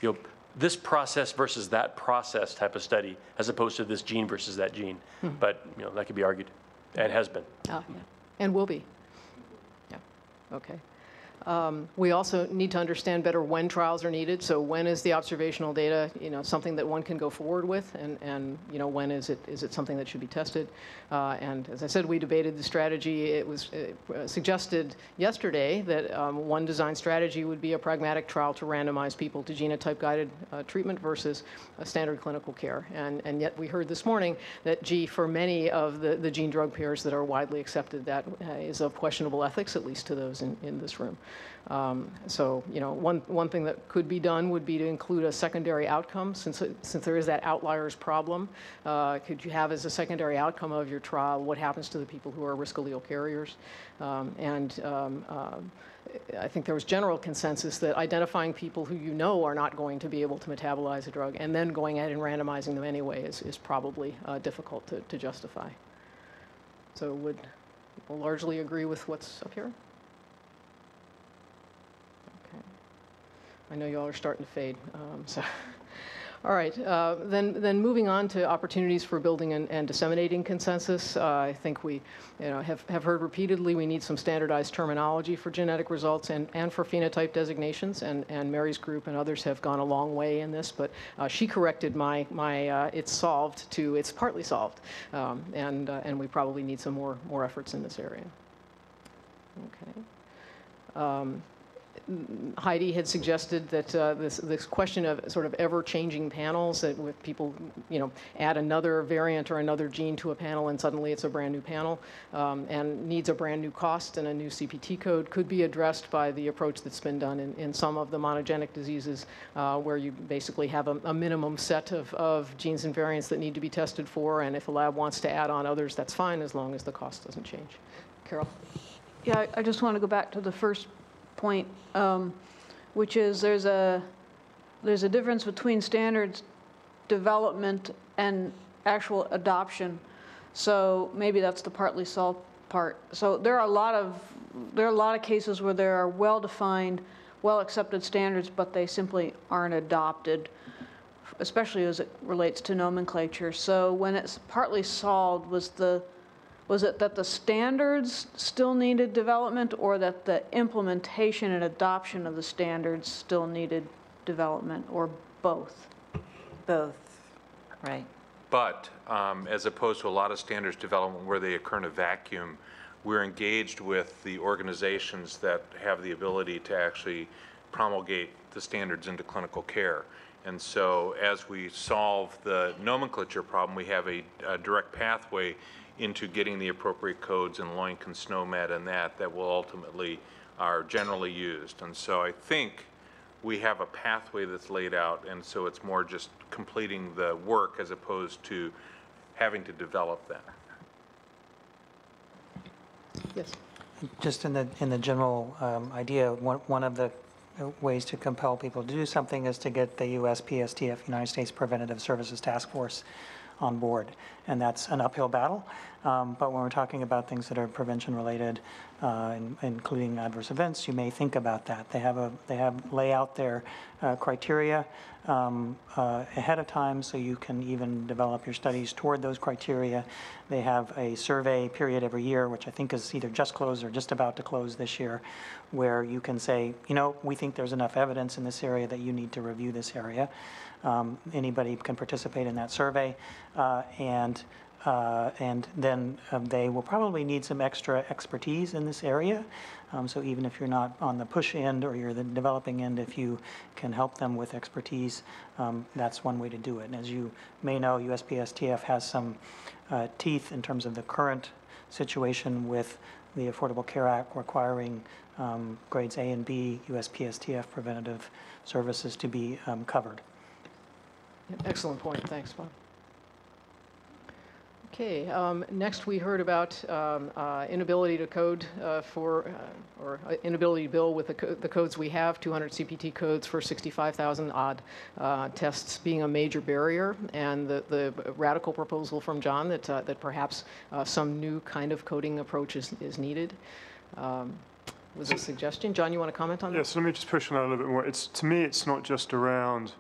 you know, this process versus that process type of study, as opposed to this gene versus that gene. Hmm. But, you know, that could be argued, and has been. Oh, yeah. And will be. Yeah, okay. Um, We also need to understand better when trials are needed. So when is the observational data, you know, something that one can go forward with? And, and you know, when is it, is it something that should be tested? Uh, And as I said, we debated the strategy. It was uh, suggested yesterday that um, one design strategy would be a pragmatic trial to randomize people to genotype-guided uh, treatment versus standard clinical care. And, and yet we heard this morning that, gee, for many of the, the gene drug pairs that are widely accepted, that uh, is of questionable ethics, at least to those in, in this room. Um, So, you know, one, one thing that could be done would be to include a secondary outcome, since, since there is that outliers problem. uh, Could you have as a secondary outcome of your trial, what happens to the people who are risk allele carriers? Um, And um, um, I think there was general consensus that identifying people who you know are not going to be able to metabolize a drug and then going ahead and randomizing them anyway is, is probably uh, difficult to, to justify. So would people largely agree with what's up here? I know y'all are starting to fade, um, so. All right, uh, then, then moving on to opportunities for building and, and disseminating consensus. Uh, I think we, you know, have, have heard repeatedly we need some standardized terminology for genetic results and, and for phenotype designations. And, and Mary's group and others have gone a long way in this, but uh, she corrected my, my uh, it's solved to it's partly solved. Um, and, uh, and we probably need some more, more efforts in this area. Okay. Um, Heidi had suggested that uh, this, this question of sort of ever-changing panels, that with people, you know, add another variant or another gene to a panel and suddenly it's a brand-new panel um, and needs a brand-new cost and a new CPT code, could be addressed by the approach that's been done in, in some of the monogenic diseases uh, where you basically have a, a minimum set of, of genes and variants that need to be tested for, and if a lab wants to add on others, that's fine as long as the cost doesn't change. Carol? Yeah, I- I just want to go back to the first point, um, which is there's a, there's a difference between standards development and actual adoption. So maybe that's the partly solved part. So there are a lot of, there are a lot of cases where there are well-defined, well-accepted standards, but they simply aren't adopted, especially as it relates to nomenclature. So when it's partly solved, was the, was it that the standards still needed development or that the implementation and adoption of the standards still needed development or both? Both, right. But um, as opposed to a lot of standards development where they occur in a vacuum, we're engaged with the organizations that have the ability to actually promulgate the standards into clinical care. And so as we solve the nomenclature problem, we have a, a direct pathway into getting the appropriate codes in Loinc and SNOMED and that, that will ultimately are generally used. And so I think we have a pathway that's laid out, and so it's more just completing the work as opposed to having to develop that. Yes. Just in the, in the general um, idea, one, one of the ways to compel people to do something is to get the USPSTF, United States Preventative Services Task Force, on board. And that's an uphill battle. Um, But when we're talking about things that are prevention-related, uh, in- including adverse events, you may think about that. They have a, they have, lay out their uh, criteria um, uh, ahead of time, so you can even develop your studies toward those criteria. They have a survey period every year, which I think is either just closed or just about to close this year, where you can say, you know, we think there's enough evidence in this area that you need to review this area. Um, Anybody can participate in that survey, uh, and Uh, And then um, they will probably need some extra expertise in this area. Um, So even if you're not on the push end or you're the developing end, if you can help them with expertise, um, that's one way to do it. And as you may know, USPSTF has some uh, teeth in terms of the current situation with the Affordable Care Act requiring um, grades A and B USPSTF preventative services to be um, covered. Excellent point, thanks, Bob. Okay, um, next we heard about um, uh, inability to code uh, for, uh, or uh, inability to bill with the co- the codes we have, 200 CPT codes for 65,000 odd uh, tests being a major barrier, and the the radical proposal from John that uh, that perhaps uh, some new kind of coding approach is is needed. Um, Was a suggestion. John, you want to comment on that? Yes, let me just push on that a little bit more. It's, to me, it's not just around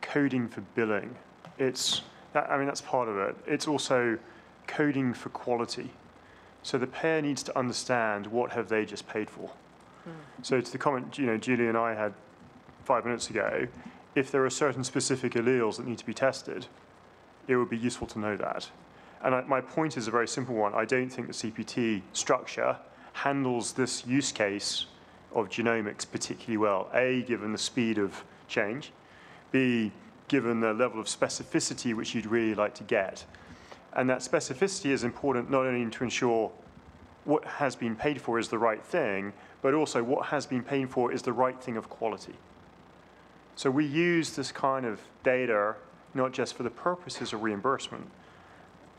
coding for billing. It's, that, I mean, that's part of it. It's also coding for quality. So the payer needs to understand what have they just paid for. Hmm. So to the comment, you know, Julie and I had five minutes ago, if there are certain specific alleles that need to be tested, it would be useful to know that. And I, my point is a very simple one. I don't think the CPT structure handles this use case of genomics particularly well. A, given the speed of change. B, given the level of specificity which you'd really like to get. And that specificity is important not only to ensure what has been paid for is the right thing, but also what has been paid for is the right thing of quality. So we use this kind of data not just for the purposes of reimbursement,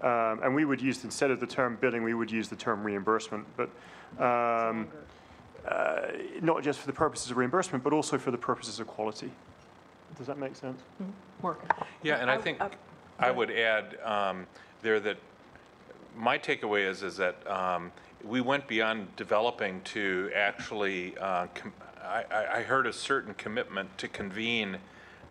um, and we would use, instead of the term billing, we would use the term reimbursement, but um, uh, not just for the purposes of reimbursement, but also for the purposes of quality. Does that make sense? Mark? Yeah, and I think I would add um, there that my takeaway is, is that um, we went beyond developing to actually, uh, com- I, I- I heard a certain commitment to convene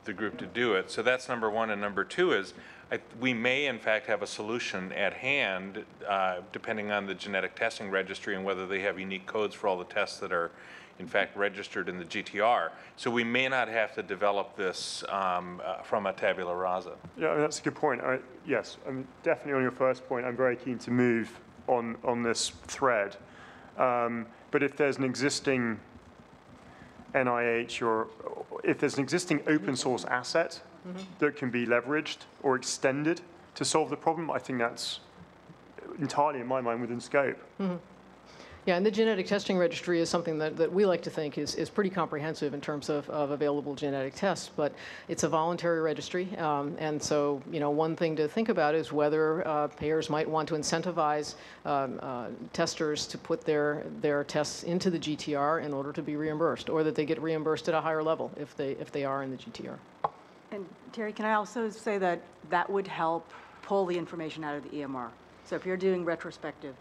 the group to do it. So that's number one. And number two is, I, we may in fact have a solution at hand, uh, depending on the genetic testing registry and whether they have unique codes for all the tests that are in fact registered in the GTR. So we may not have to develop this um, uh, from a tabula rasa. Yeah, I mean, that's a good point. I, yes, I mean, definitely on your first point, I'm very keen to move on, on this thread. Um, but if there's an existing NIH or if there's an existing open source asset that can be leveraged or extended to solve the problem, I think that's entirely, in my mind, within scope. Mhm. Yeah, and the genetic testing registry is something that, that we like to think is, is pretty comprehensive in terms of, of available genetic tests, but it's a voluntary registry. Um, and so, you know, one thing to think about is whether uh, payers might want to incentivize um, uh, testers to put their, their tests into the GTR in order to be reimbursed, or that they get reimbursed at a higher level if they, if they are in the GTR. And Teri, can I also say that that would help pull the information out of the EMR? So if you're doing retrospective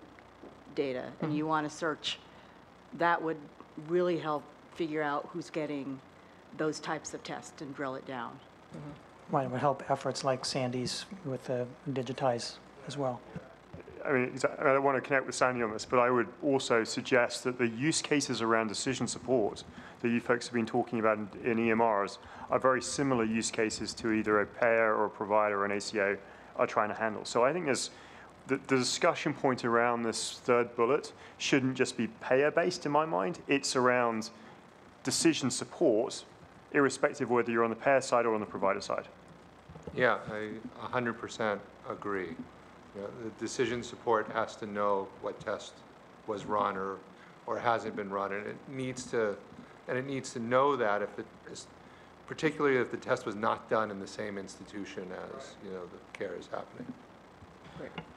data and you mm-hmm. want to search, that would really help figure out who's getting those types of tests and drill it down. Mm-hmm. Right, it would help efforts like Sandy's with the digitize as well. I mean, I don't want to connect with Sandy on this, but I would also suggest that the use cases around decision support that you folks have been talking about in, in EMRs are very similar use cases to either a payer or a provider or an ACO are trying to handle. So I think there's the, the discussion point around this third bullet shouldn't just be payer-based in my mind. It's around decision support, irrespective of whether you're on the payer side or on the provider side. Yeah, I 100% agree. The decision support has to know what test was run or, or hasn't been run, and it needs to, and it needs to know that if it, is- particularly if the test was not done in the same institution as, you know, the care is happening.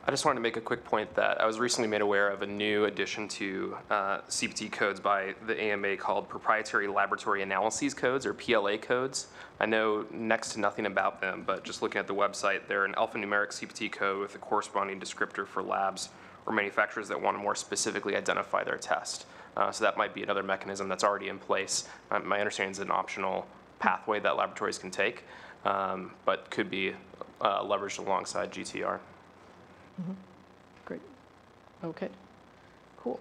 I just wanted to make a quick point that I was recently made aware of a new addition to uh, CPT codes by the AMA called Proprietary Laboratory Analyses Codes, or PLA codes. I know next to nothing about them, but just looking at the website, they're an alphanumeric CPT code with a corresponding descriptor for labs or manufacturers that want to more specifically identify their test. Uh, So that might be another mechanism that's already in place. Uh, My understanding is an optional pathway that laboratories can take, um, but could be uh, leveraged alongside GTR. Mm-hmm. Great. Okay, cool.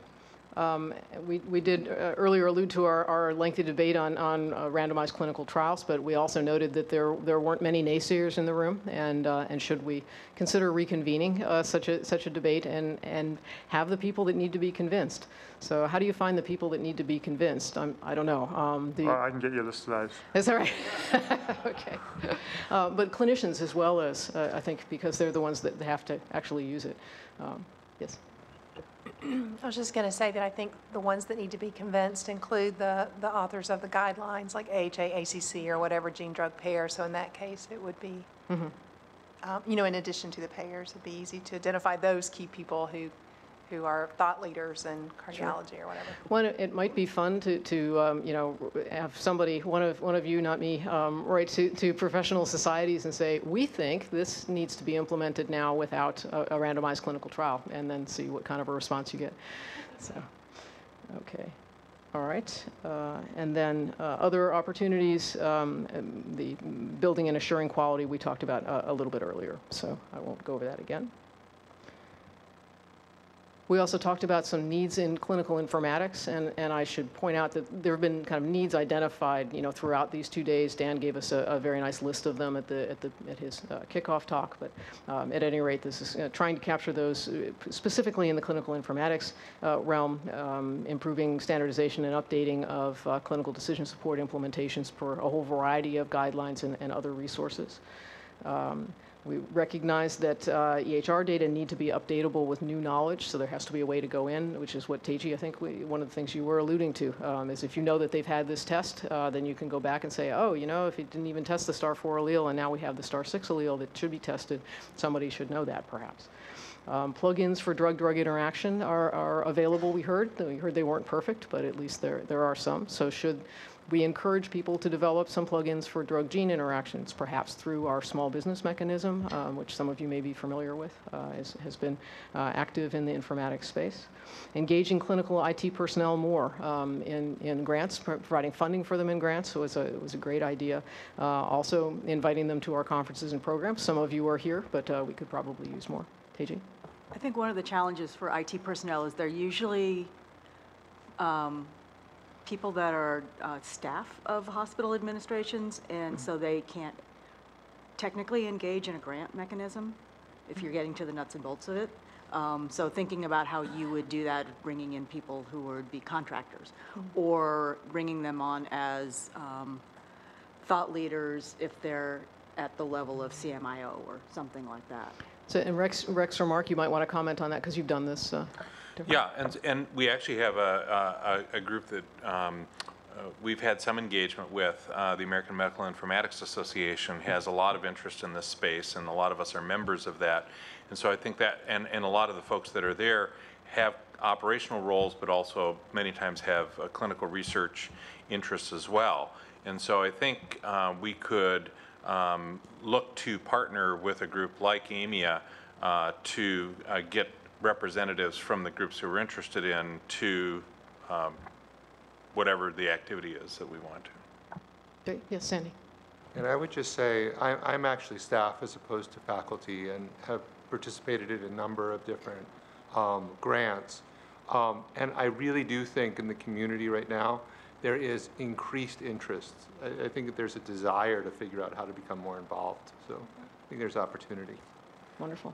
Um, We we did uh, earlier allude to our our lengthy debate on on uh, randomized clinical trials, but we also noted that there there weren't many naysayers in the room, and uh, and should we consider reconvening uh, such a such a debate and and have the people that need to be convinced? So how do you find the people that need to be convinced? I'm, I don't know. Um, the- Well, I can get you a list of those. Is that right? Okay. Uh, But clinicians as well as, uh, I think, because they're the ones that have to actually use it. Um, Yes? I was just going to say that I think the ones that need to be convinced include the, the authors of the guidelines, like AHA, ACC, or whatever gene drug pair. So in that case, it would be, Mhm. um, you know, in addition to the payers, it'd be easy to identify those key people who, who are thought leaders in cardiology or whatever. One, it might be fun to, to um, you know, have somebody, one of, one of you, not me, um, write to, to professional societies and say, we think this needs to be implemented now without a a randomized clinical trial, and then see what kind of a response you get. So, okay. All right. Uh, And then uh, other opportunities, um, um, the building and assuring quality we talked about uh, a little bit earlier, so I won't go over that again. We also talked about some needs in clinical informatics, and, and I should point out that there have been kind of needs identified, you know, throughout these two days. Dan gave us a, a very nice list of them at the at the at his uh, kickoff talk. But um, at any rate, this is uh, trying to capture those uh, specifically in the clinical informatics uh, realm, um, improving standardization and updating of uh, clinical decision support implementations for a whole variety of guidelines and, and other resources. Um, we recognize that uh, EHR data need to be updatable with new knowledge, so there has to be a way to go in, which is what Teji, I think, we, one of the things you were alluding to, um, is if you know that they've had this test, uh, then you can go back and say, oh, you know, if it didn't even test the star 4 allele and now we have the star 6 allele that should be tested, somebody should know that perhaps. Um, plugins for drug-drug interaction are, are available, we heard. We heard they weren't perfect, but at least there, there are some. So should we encourage people to develop some plugins for drug-gene interactions, perhaps through our small business mechanism, um, which some of you may be familiar with, uh, is, has been uh, active in the informatics space. Engaging clinical IT personnel more um, in, in grants, pro- providing funding for them in grants was a, was a great idea. Uh, also, inviting them to our conferences and programs. Some of you are here, but uh, we could probably use more. Teji? I think one of the challenges for IT personnel is they're usually um, people that are uh, staff of hospital administrations, and so they can't technically engage in a grant mechanism if you're getting to the nuts and bolts of it. Um, So thinking about how you would do that, bringing in people who would be contractors, or bringing them on as um, thought leaders if they're at the level of CMIO or something like that. So, and Rex, Rex or Mark, you might want to comment on that because you've done this. Uh, Yeah, and, and we actually have a, a, a group that um, uh, we've had some engagement with. Uh, The American Medical Informatics Association has a lot of interest in this space, and a lot of us are members of that. And so I think that, and, and a lot of the folks that are there have operational roles, but also many times have clinical research interests as well. And so I think uh, we could um, look to partner with a group like AMIA uh, to uh, get representatives from the groups who are interested in to um, whatever the activity is that we want to. okay, Yes, Sandy? And I would just say, I'm, I'm actually staff as opposed to faculty and have participated in a number of different um, grants. Um, And I really do think in the community right now, there is increased interest. I, I think that there's a desire to figure out how to become more involved. So I think there's opportunity. Wonderful.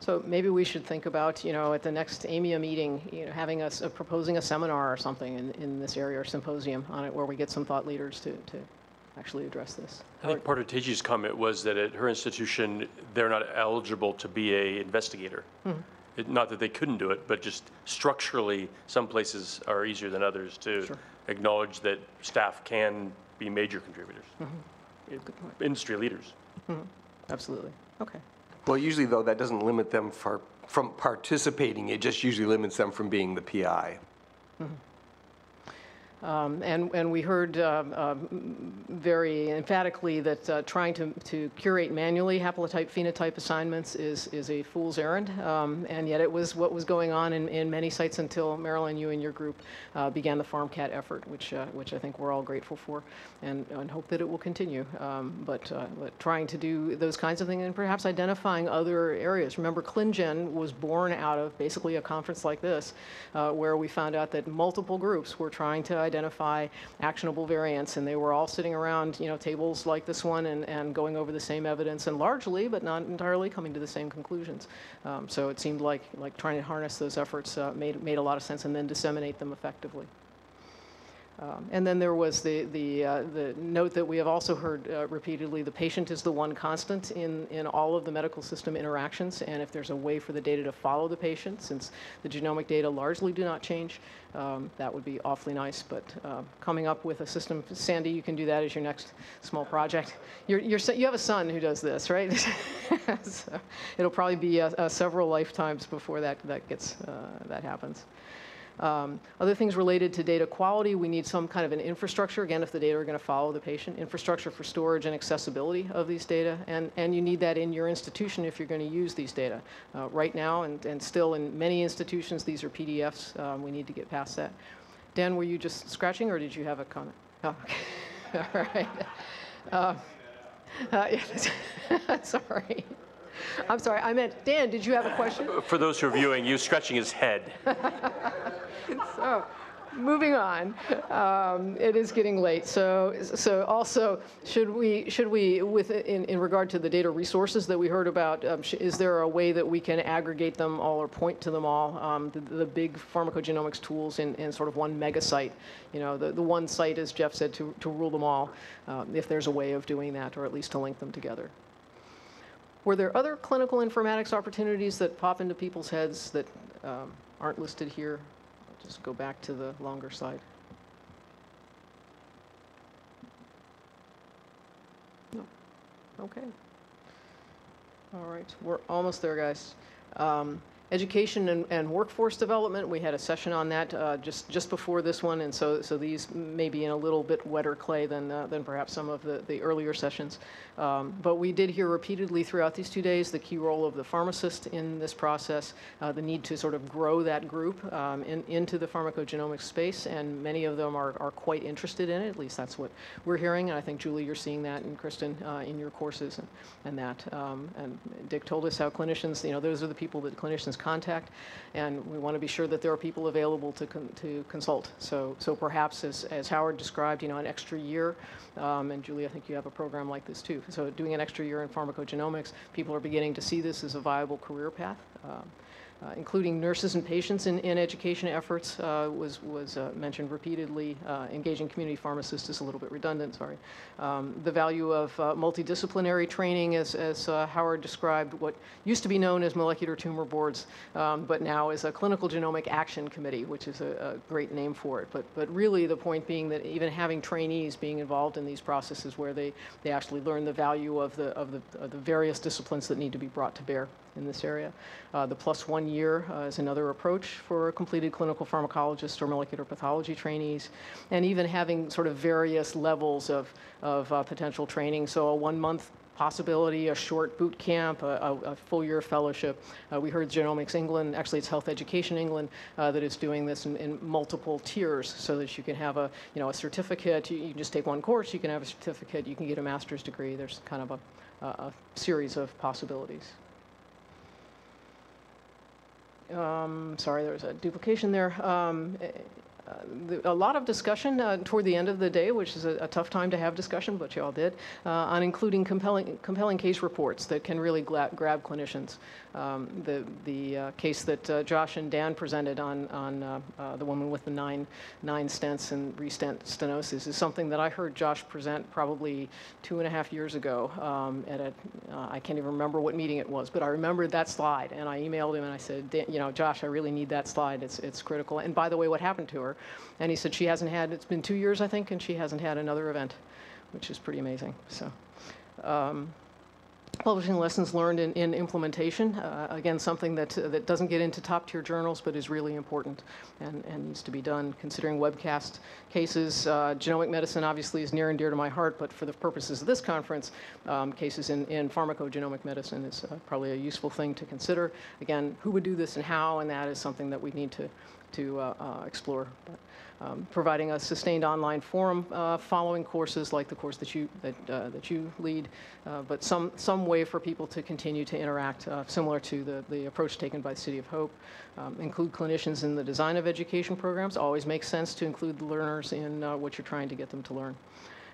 So maybe we should think about, you know, at the next AMIA meeting, you know, having us, uh, proposing a seminar or something in, in this area or symposium on it where we get some thought leaders to, to actually address this. I think part of Teji's comment was that at her institution, they're not eligible to be a investigator. Mhm. It- Not that they couldn't do it, but just structurally, some places are easier than others to Sure. acknowledge that staff can be major contributors, Mhm. industry leaders. Mhm. Absolutely. Okay. Well, usually, though, that doesn't limit them for, from participating, it just usually limits them from being the PI. Mm-hmm. Um, And, and we heard um, um, very emphatically that uh, trying to, to curate manually haplotype phenotype assignments is, is a fool's errand. Um, And yet it was what was going on in, in many sites until Marilyn, you and your group uh, began the PharmCAT effort, which, uh, which I think we're all grateful for and, and hope that it will continue. Um, But, uh, but trying to do those kinds of things and perhaps identifying other areas. Remember, ClinGen was born out of basically a conference like this, uh, where we found out that multiple groups were trying to identify actionable variants, and they were all sitting around, you know, tables like this one and, and going over the same evidence, and largely, but not entirely, coming to the same conclusions. Um, so it seemed like, like trying to harness those efforts uh, made, made a lot of sense and then disseminate them effectively. Um, And then there was the, the, uh, the note that we have also heard uh, repeatedly, the patient is the one constant in, in all of the medical system interactions, and if there's a way for the data to follow the patient, since the genomic data largely do not change, um, that would be awfully nice, but uh, coming up with a system, Sandy, you can do that as your next small project. You're, you're, you have a son who does this, right? so it'll probably be uh, uh, several lifetimes before that, that gets, uh, that happens. Um, Other things related to data quality, we need some kind of an infrastructure, again, if the data are going to follow the patient, infrastructure for storage and accessibility of these data, and, and you need that in your institution if you're going to use these data. Uh, Right now, and, and still in many institutions, these are PDFs. Um, We need to get past that. Dan, were you just scratching, or did you have a comment? Oh, okay. All right. Uh, uh, yeah, Sorry. I'm sorry, I meant, Dan, did you have a question? For those who are viewing, you scratching his head. So, moving on. Um, It is getting late. So, so also, should we, should we, with, in, in regard to the data resources that we heard about, um, sh- is there a way that we can aggregate them all or point to them all? Um, The, the big pharmacogenomics tools in, in sort of one mega site? You know, the, the one site, as Jeff said, to, to rule them all, um, if there's a way of doing that, or at least to link them together. Were there other clinical informatics opportunities that pop into people's heads that um, aren't listed here? I'll just go back to the longer slide. No. Okay. All right, we're almost there, guys. Um, Education and, and workforce development, we had a session on that uh, just, just before this one, and so, so these may be in a little bit wetter clay than, uh, than perhaps some of the, the earlier sessions. Um, But we did hear repeatedly throughout these two days the key role of the pharmacist in this process, uh, the need to sort of grow that group um, in, into the pharmacogenomics space, and many of them are, are quite interested in it, at least that's what we're hearing, and I think, Julie, you're seeing that, and Kristen, uh, in your courses and, and that. Um, And Dick told us how clinicians, you know, those are the people that clinicians contact, and we want to be sure that there are people available to, con- to consult. So, so perhaps, as, as Howard described, you know, an extra year, um, and Julie, I think you have a program like this too. So doing an extra year in pharmacogenomics, people are beginning to see this as a viable career path. Um, uh, including nurses and patients in, in education efforts, uh, was, was uh, mentioned repeatedly. Uh, engaging community pharmacists is a little bit redundant, sorry. Um, the value of uh, multidisciplinary training, as, as uh, Howard described, what used to be known as molecular tumor boards, um, but now is a clinical genomic action committee, which is a, a great name for it. But, but really, the point being that even having trainees being involved in these processes where they, they actually learn the value of the, of, the, of the various disciplines that need to be brought to bear in this area. Uh, the plus one year uh, is another approach for completed clinical pharmacologists or molecular pathology trainees, and even having sort of various levels of, of uh, potential training. So a one month possibility, a short boot camp, a, a, full year fellowship. Uh, we heard Genomics England, actually it's Health Education England, uh, that is doing this in, in, multiple tiers so that you can have a, you know, a certificate. You, you just take one course, you can have a certificate, you can get a master's degree. There's kind of a, a series of possibilities. Um, sorry, there was a duplication there. Um, eh, uh, the- a lot of discussion uh, toward the end of the day, which is a, a tough time to have discussion, but you all did, uh, on including compelling, compelling case reports that can really grab clinicians. Um, the the uh, case that uh, Josh and Dan presented on on uh, uh, the woman with the nine nine stents and restent stenosis is something that I heard Josh present probably two and a half years ago um, at a uh, I can't even remember what meeting it was, but I remembered that slide and I emailed him and I said, you know, Josh, I really need that slide. It's it's critical. And by the way, what happened to her? And he said she hasn't had. It's been two years, I think, and she hasn't had another event, which is pretty amazing. So. Um, publishing lessons learned in, in implementation. Uh, again, something that, that doesn't get into top tier journals, but is really important and, and needs to be done considering webcast cases. Uh, genomic medicine obviously is near and dear to my heart, but for the purposes of this conference, um, cases in, in pharmacogenomic medicine is uh, probably a useful thing to consider. Again, who would do this and how, and that is something that we need to, to uh, uh, explore. But, um, providing a sustained online forum uh, following courses like the course that you that uh, that you lead, uh, but some some way for people to continue to interact, uh, similar to the the approach taken by the City of Hope. Um, include clinicians in the design of education programs. Always makes sense to include the learners in uh, what you're trying to get them to learn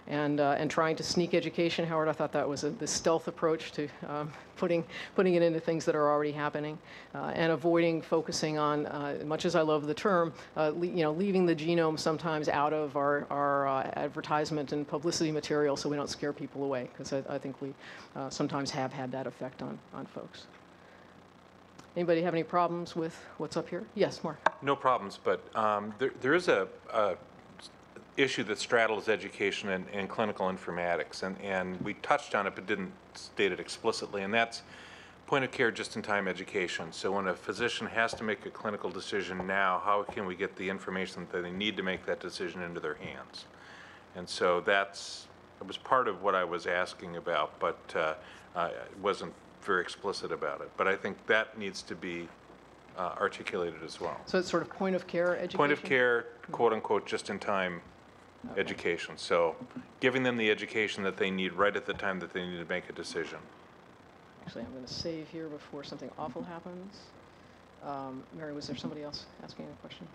and, uh, and trying to sneak education. Howard, I thought that was a, the stealth approach to um, putting, putting it into things that are already happening uh, and avoiding focusing on, uh, much as I love the term, uh, you know, leaving the genome sometimes out of our, our uh, advertisement and publicity material so we don't scare people away, because I, I think we uh, sometimes have had that effect on, on folks. Anybody have any problems with what's up here? Yes, Mark. No problems, but um, there, there is a, a issue that straddles education and, and clinical informatics, and, and we touched on it but didn't state it explicitly, and that's point of care just-in-time education. So when a physician has to make a clinical decision now, how can we get the information that they need to make that decision into their hands? And so that's, it was part of what I was asking about, but uh, I wasn't very explicit about it. But I think that needs to be uh, articulated as well. So it's sort of point of care education? Point of care, quote-unquote, just-in-time education. So giving them the education that they need right at the time that they need to make a decision. Actually, I'm going to save here before something awful happens. Um, Mary, was there somebody else asking a question?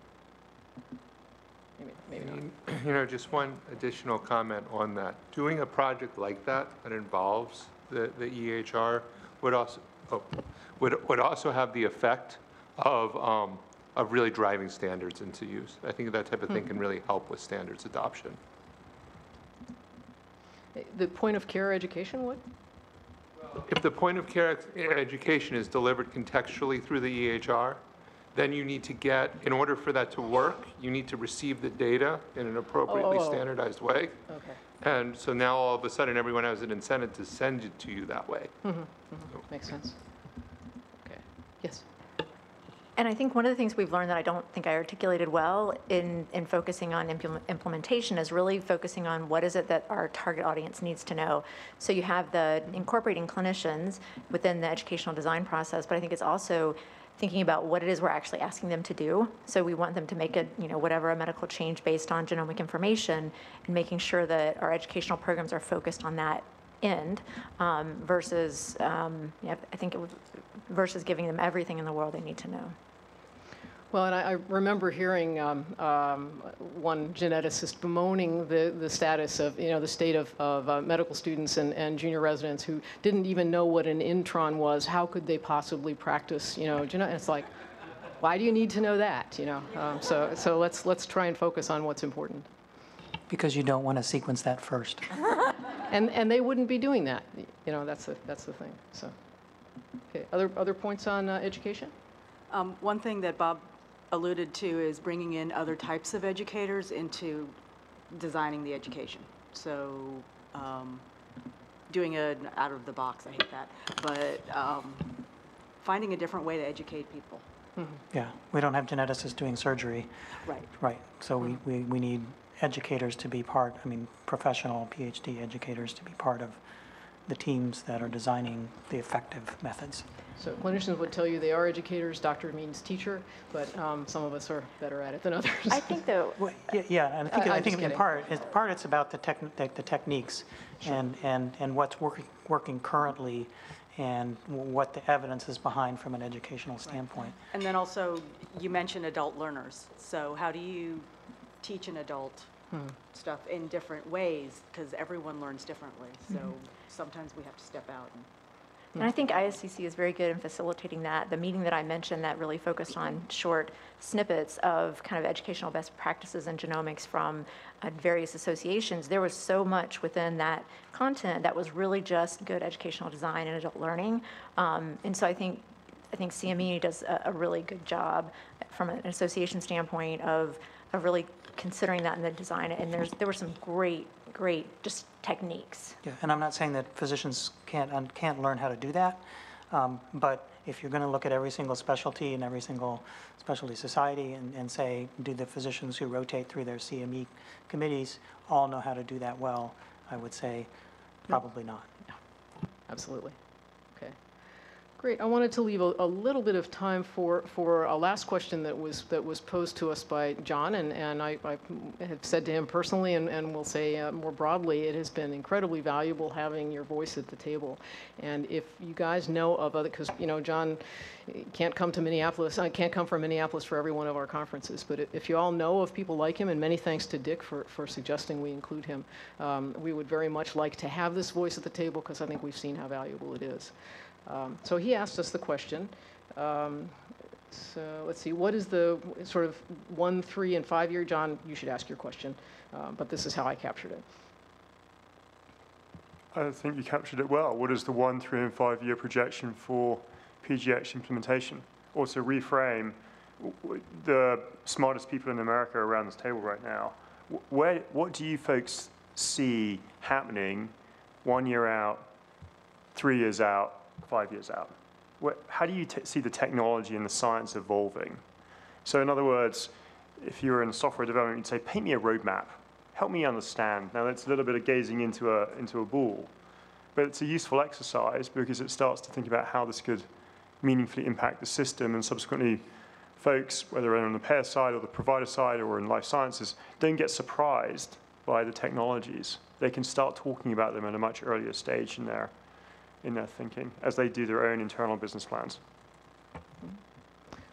Maybe, maybe not. You know, just one additional comment on that. Doing a project like that that involves the, the EHR would also, oh, would, would also have the effect of, um, of really driving standards into use. I think that type of thing Hmm. can really help with standards adoption. The point of care education would? If the point of care education is delivered contextually through the EHR, then you need to get, in order for that to work, you need to receive the data in an appropriately Oh, oh, oh. standardized way. Okay. And so now all of a sudden, everyone has an incentive to send it to you that way. Mhm, mhm. Makes sense. Okay. Yes. And I think one of the things we've learned that I don't think I articulated well in, in focusing on implement- implementation is really focusing on what is it that our target audience needs to know. So you have the incorporating clinicians within the educational design process, but I think it's also thinking about what it is we're actually asking them to do. So we want them to make a, you know, whatever a medical change based on genomic information and making sure that our educational programs are focused on that end um, versus, um, I think it would, versus giving them everything in the world they need to know. Well, and I, I remember hearing um, um, one geneticist bemoaning the, the status of, you know, the state of, of uh, medical students and, and junior residents who didn't even know what an intron was. How could they possibly practice, you know, gene- it's like, why do you need to know that, you know? Um, so, so let's, let's try and focus on what's important. Because you don't want to sequence that first. And, and they wouldn't be doing that, you know, that's the, that's the thing, so. Okay, other, other points on uh, education? Um, One thing that Bob alluded to is bringing in other types of educators into designing the education. So um, doing an out-of-the-box, I hate that, but um, finding a different way to educate people. Yeah, we don't have geneticists doing surgery. Right. Right, so we, we, we need educators to be part, I mean, professional PhD educators to be part of the teams that are designing the effective methods. So clinicians would tell you they are educators, doctor means teacher, but um, some of us are better at it than others. I think though, Yeah, yeah, and I think, I- I think in kidding. part, in part it's about the tech, the the techniques and, and, and what's working, working currently and what the evidence is behind from an educational standpoint. And then also, you mentioned adult learners. So how do you teach an adult Hmm. stuff in different ways? Because everyone learns differently. So Mhm. sometimes we have to step out and And I think ISCC is very good in facilitating that. The meeting that I mentioned that really focused on short snippets of kind of educational best practices in genomics from uh, various associations, there was so much within that content that was really just good educational design and adult learning. Um, And so I think, I think CME does a, a really good job from an association standpoint of, of really considering that in the design, and there's, there were some great, great just techniques. Yeah, and I'm not saying that physicians can't, un- can't learn how to do that, um, but if you're going to look at every single specialty and every single specialty society and, and say, do the physicians who rotate through their CME committees all know how to do that well, I would say probably not. Absolutely. Okay. Great. I wanted to leave a, a little bit of time for, for a last question that was, that was posed to us by John, and, and I, I have said to him personally, and, and will say uh, more broadly, it has been incredibly valuable having your voice at the table. And if you guys know of other, because, you know, John can't come to Minneapolis, I can't come from Minneapolis for every one of our conferences, but if you all know of people like him, and many thanks to Dick for, for suggesting we include him, um, we would very much like to have this voice at the table because I think we've seen how valuable it is. Um, so he asked us the question. Um, so let's see, what is the sort of one, three, and five year? John, you should ask your question, uh, but this is how I captured it. I think you captured it well. What is the one, three, and five-year projection for PGX implementation? Also reframe the smartest people in America around this table right now. Where, what do you folks see happening one year out, three years out, five years out? Where, how do you see the technology and the science evolving? So in other words, if you were in software development, you'd say, paint me a roadmap. Help me understand. Now, that's a little bit of gazing into a, into a ball, but it's a useful exercise because it starts to think about how this could meaningfully impact the system and subsequently folks, whether on the payer side or the provider side or in life sciences, don't get surprised by the technologies. They can start talking about them at a much earlier stage in their, in their thinking as they do their own internal business plans.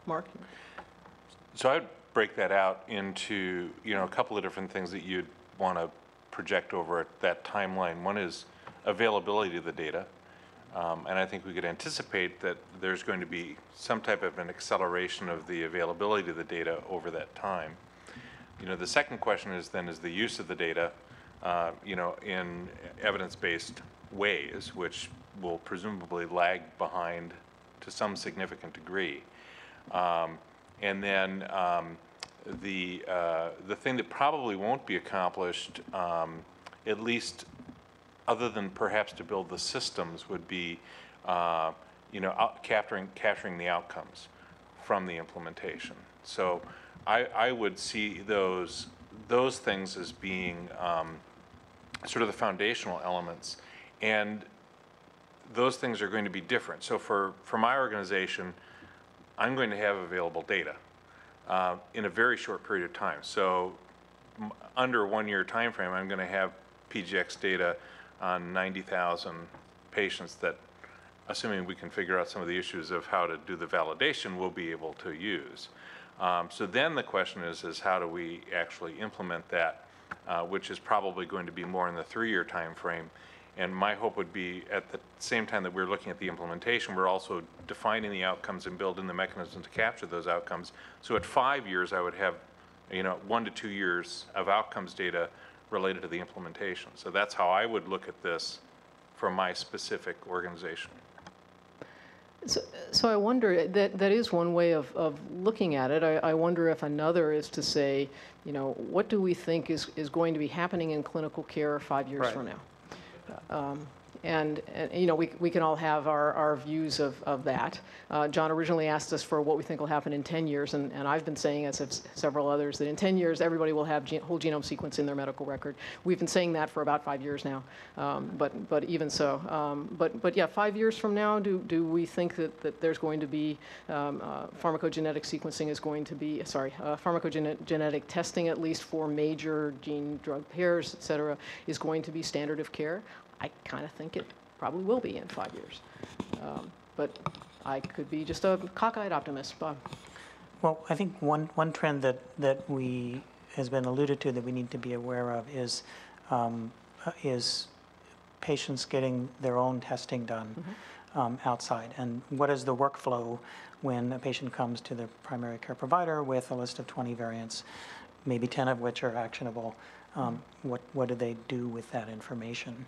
Mark? So I'd break that out into, you know, a couple of different things that you'd want to project over at that timeline. One is availability of the data. Um, and I think we could anticipate that there's going to be some type of an acceleration of the availability of the data over that time. You know, the second question is then is the use of the data, uh, you know, in evidence-based ways, which will presumably lag behind to some significant degree. Um, and then um, the, uh, the thing that probably won't be accomplished, um, at least other than perhaps to build the systems, would be, uh, you know, capturing, capturing the outcomes from the implementation. So I, I would see those, those things as being um, sort of the foundational elements. And those things are going to be different. So for, for my organization, I'm going to have available data uh, in a very short period of time. So under a one-year time frame, I'm going to have PGX data on 90,000 patients that, assuming we can figure out some of the issues of how to do the validation, we'll be able to use. Um, So then the question is, is how do we actually implement that, uh, which is probably going to be more in the three-year time frame. And my hope would be at the same time that we're looking at the implementation, we're also defining the outcomes and building the mechanisms to capture those outcomes. So at five years, I would have, you know, one to two years of outcomes data related to the implementation. So that's how I would look at this for my specific organization. So, so I wonder, that, that is one way of, of looking at it. I, I wonder if another is to say, you know, what do we think is, is going to be happening in clinical care five years Right. from now? Um, And, and, you know, we, we can all have our, our views of, of that. Uh, John originally asked us for what we think will happen in 10 years, and, and I've been saying, as have several others, that in 10 years, everybody will have gen- whole genome sequence in their medical record. We've been saying that for about five years now, um, but, but even so. Um, but, but yeah, five years from now, do, do we think that, that there's going to be um, uh, pharmacogenetic sequencing is going to be, sorry, uh, pharmacogenetic testing, at least for major gene drug pairs, et cetera, is going to be standard of care? I kind of think it probably will be in five years. Um, But I could be just a cockeyed optimist, Bob. Well, I think one, one trend that, that we, has been alluded to that we need to be aware of is, um, uh, is patients getting their own testing done um, outside. And what is the workflow when a patient comes to the primary care provider with a list of 20 variants, maybe 10 of which are actionable? Um, What, what do they do with that information?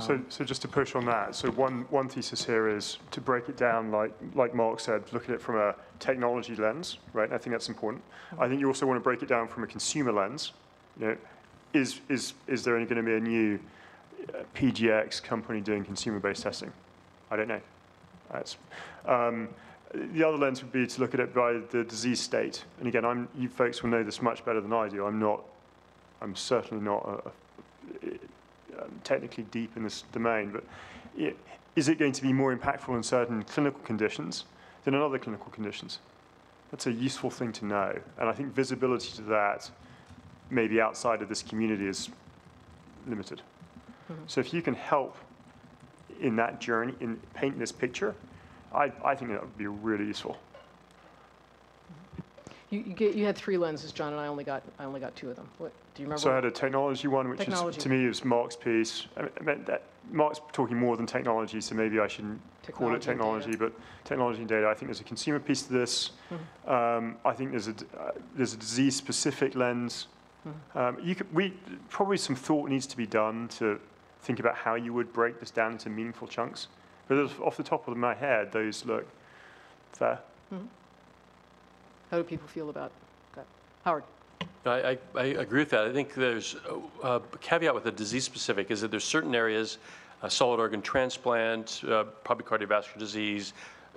So, Um, so just to push on that, so one, one thesis here is to break it down, like, like Mark said, look at it from a technology lens, right? I think that's important. I think you also want to break it down from a consumer lens. You know, is, is, is there going to be a new uh, PGX company doing consumer-based testing? I don't know. That's, um, the other lens would be to look at it by the disease state. And again, I'm, you folks will know this much better than I do. I'm not, I'm certainly not a, a, um, technically deep in this domain, but i- is it going to be more impactful in certain clinical conditions than in other clinical conditions? That's a useful thing to know. And I think visibility to that, maybe outside of this community, is limited. So if you can help in that journey, in painting this picture, I, I think that would be really useful. You, you get, you had three lenses, John, and I only got, I only got two of them. What, do you remember? So I had a technology one, which is, to me, is Mark's piece. I mean- that Mark's talking more than technology, so maybe I shouldn't call it Technology but technology and data. I think there's a consumer piece to this. Mm-hmm. Um, I think there's a, uh, there's a disease-specific lens. Mm-hmm. Um, you could, we, probably some thought needs to be done to think about how you would break this down into meaningful chunks. But off the top of my head, those look fair. How do people feel about that? Howard? I, I, I agree with that. I think there's a caveat with the disease-specific is that there's certain areas, uh, solid organ transplant, uh, probably cardiovascular disease,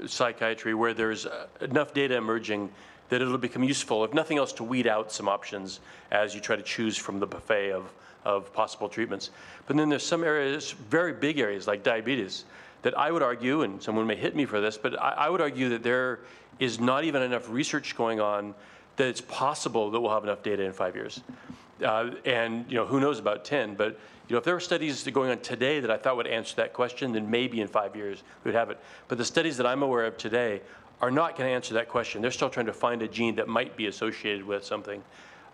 psychiatry, where there's uh, enough data emerging that it'll become useful, if nothing else, to weed out some options as you try to choose from the buffet of, of possible treatments. But then there's some areas, very big areas like diabetes, that I would argue, and someone may hit me for this, but I, I would argue that there is not even enough research going on that it's possible that we'll have enough data in five years. Uh, and you know, who knows about 10, but you know, if there were studies going on today that I thought would answer that question, then maybe in five years we'd have it. But the studies that I'm aware of today are not going to answer that question. They're still trying to find a gene that might be associated with something.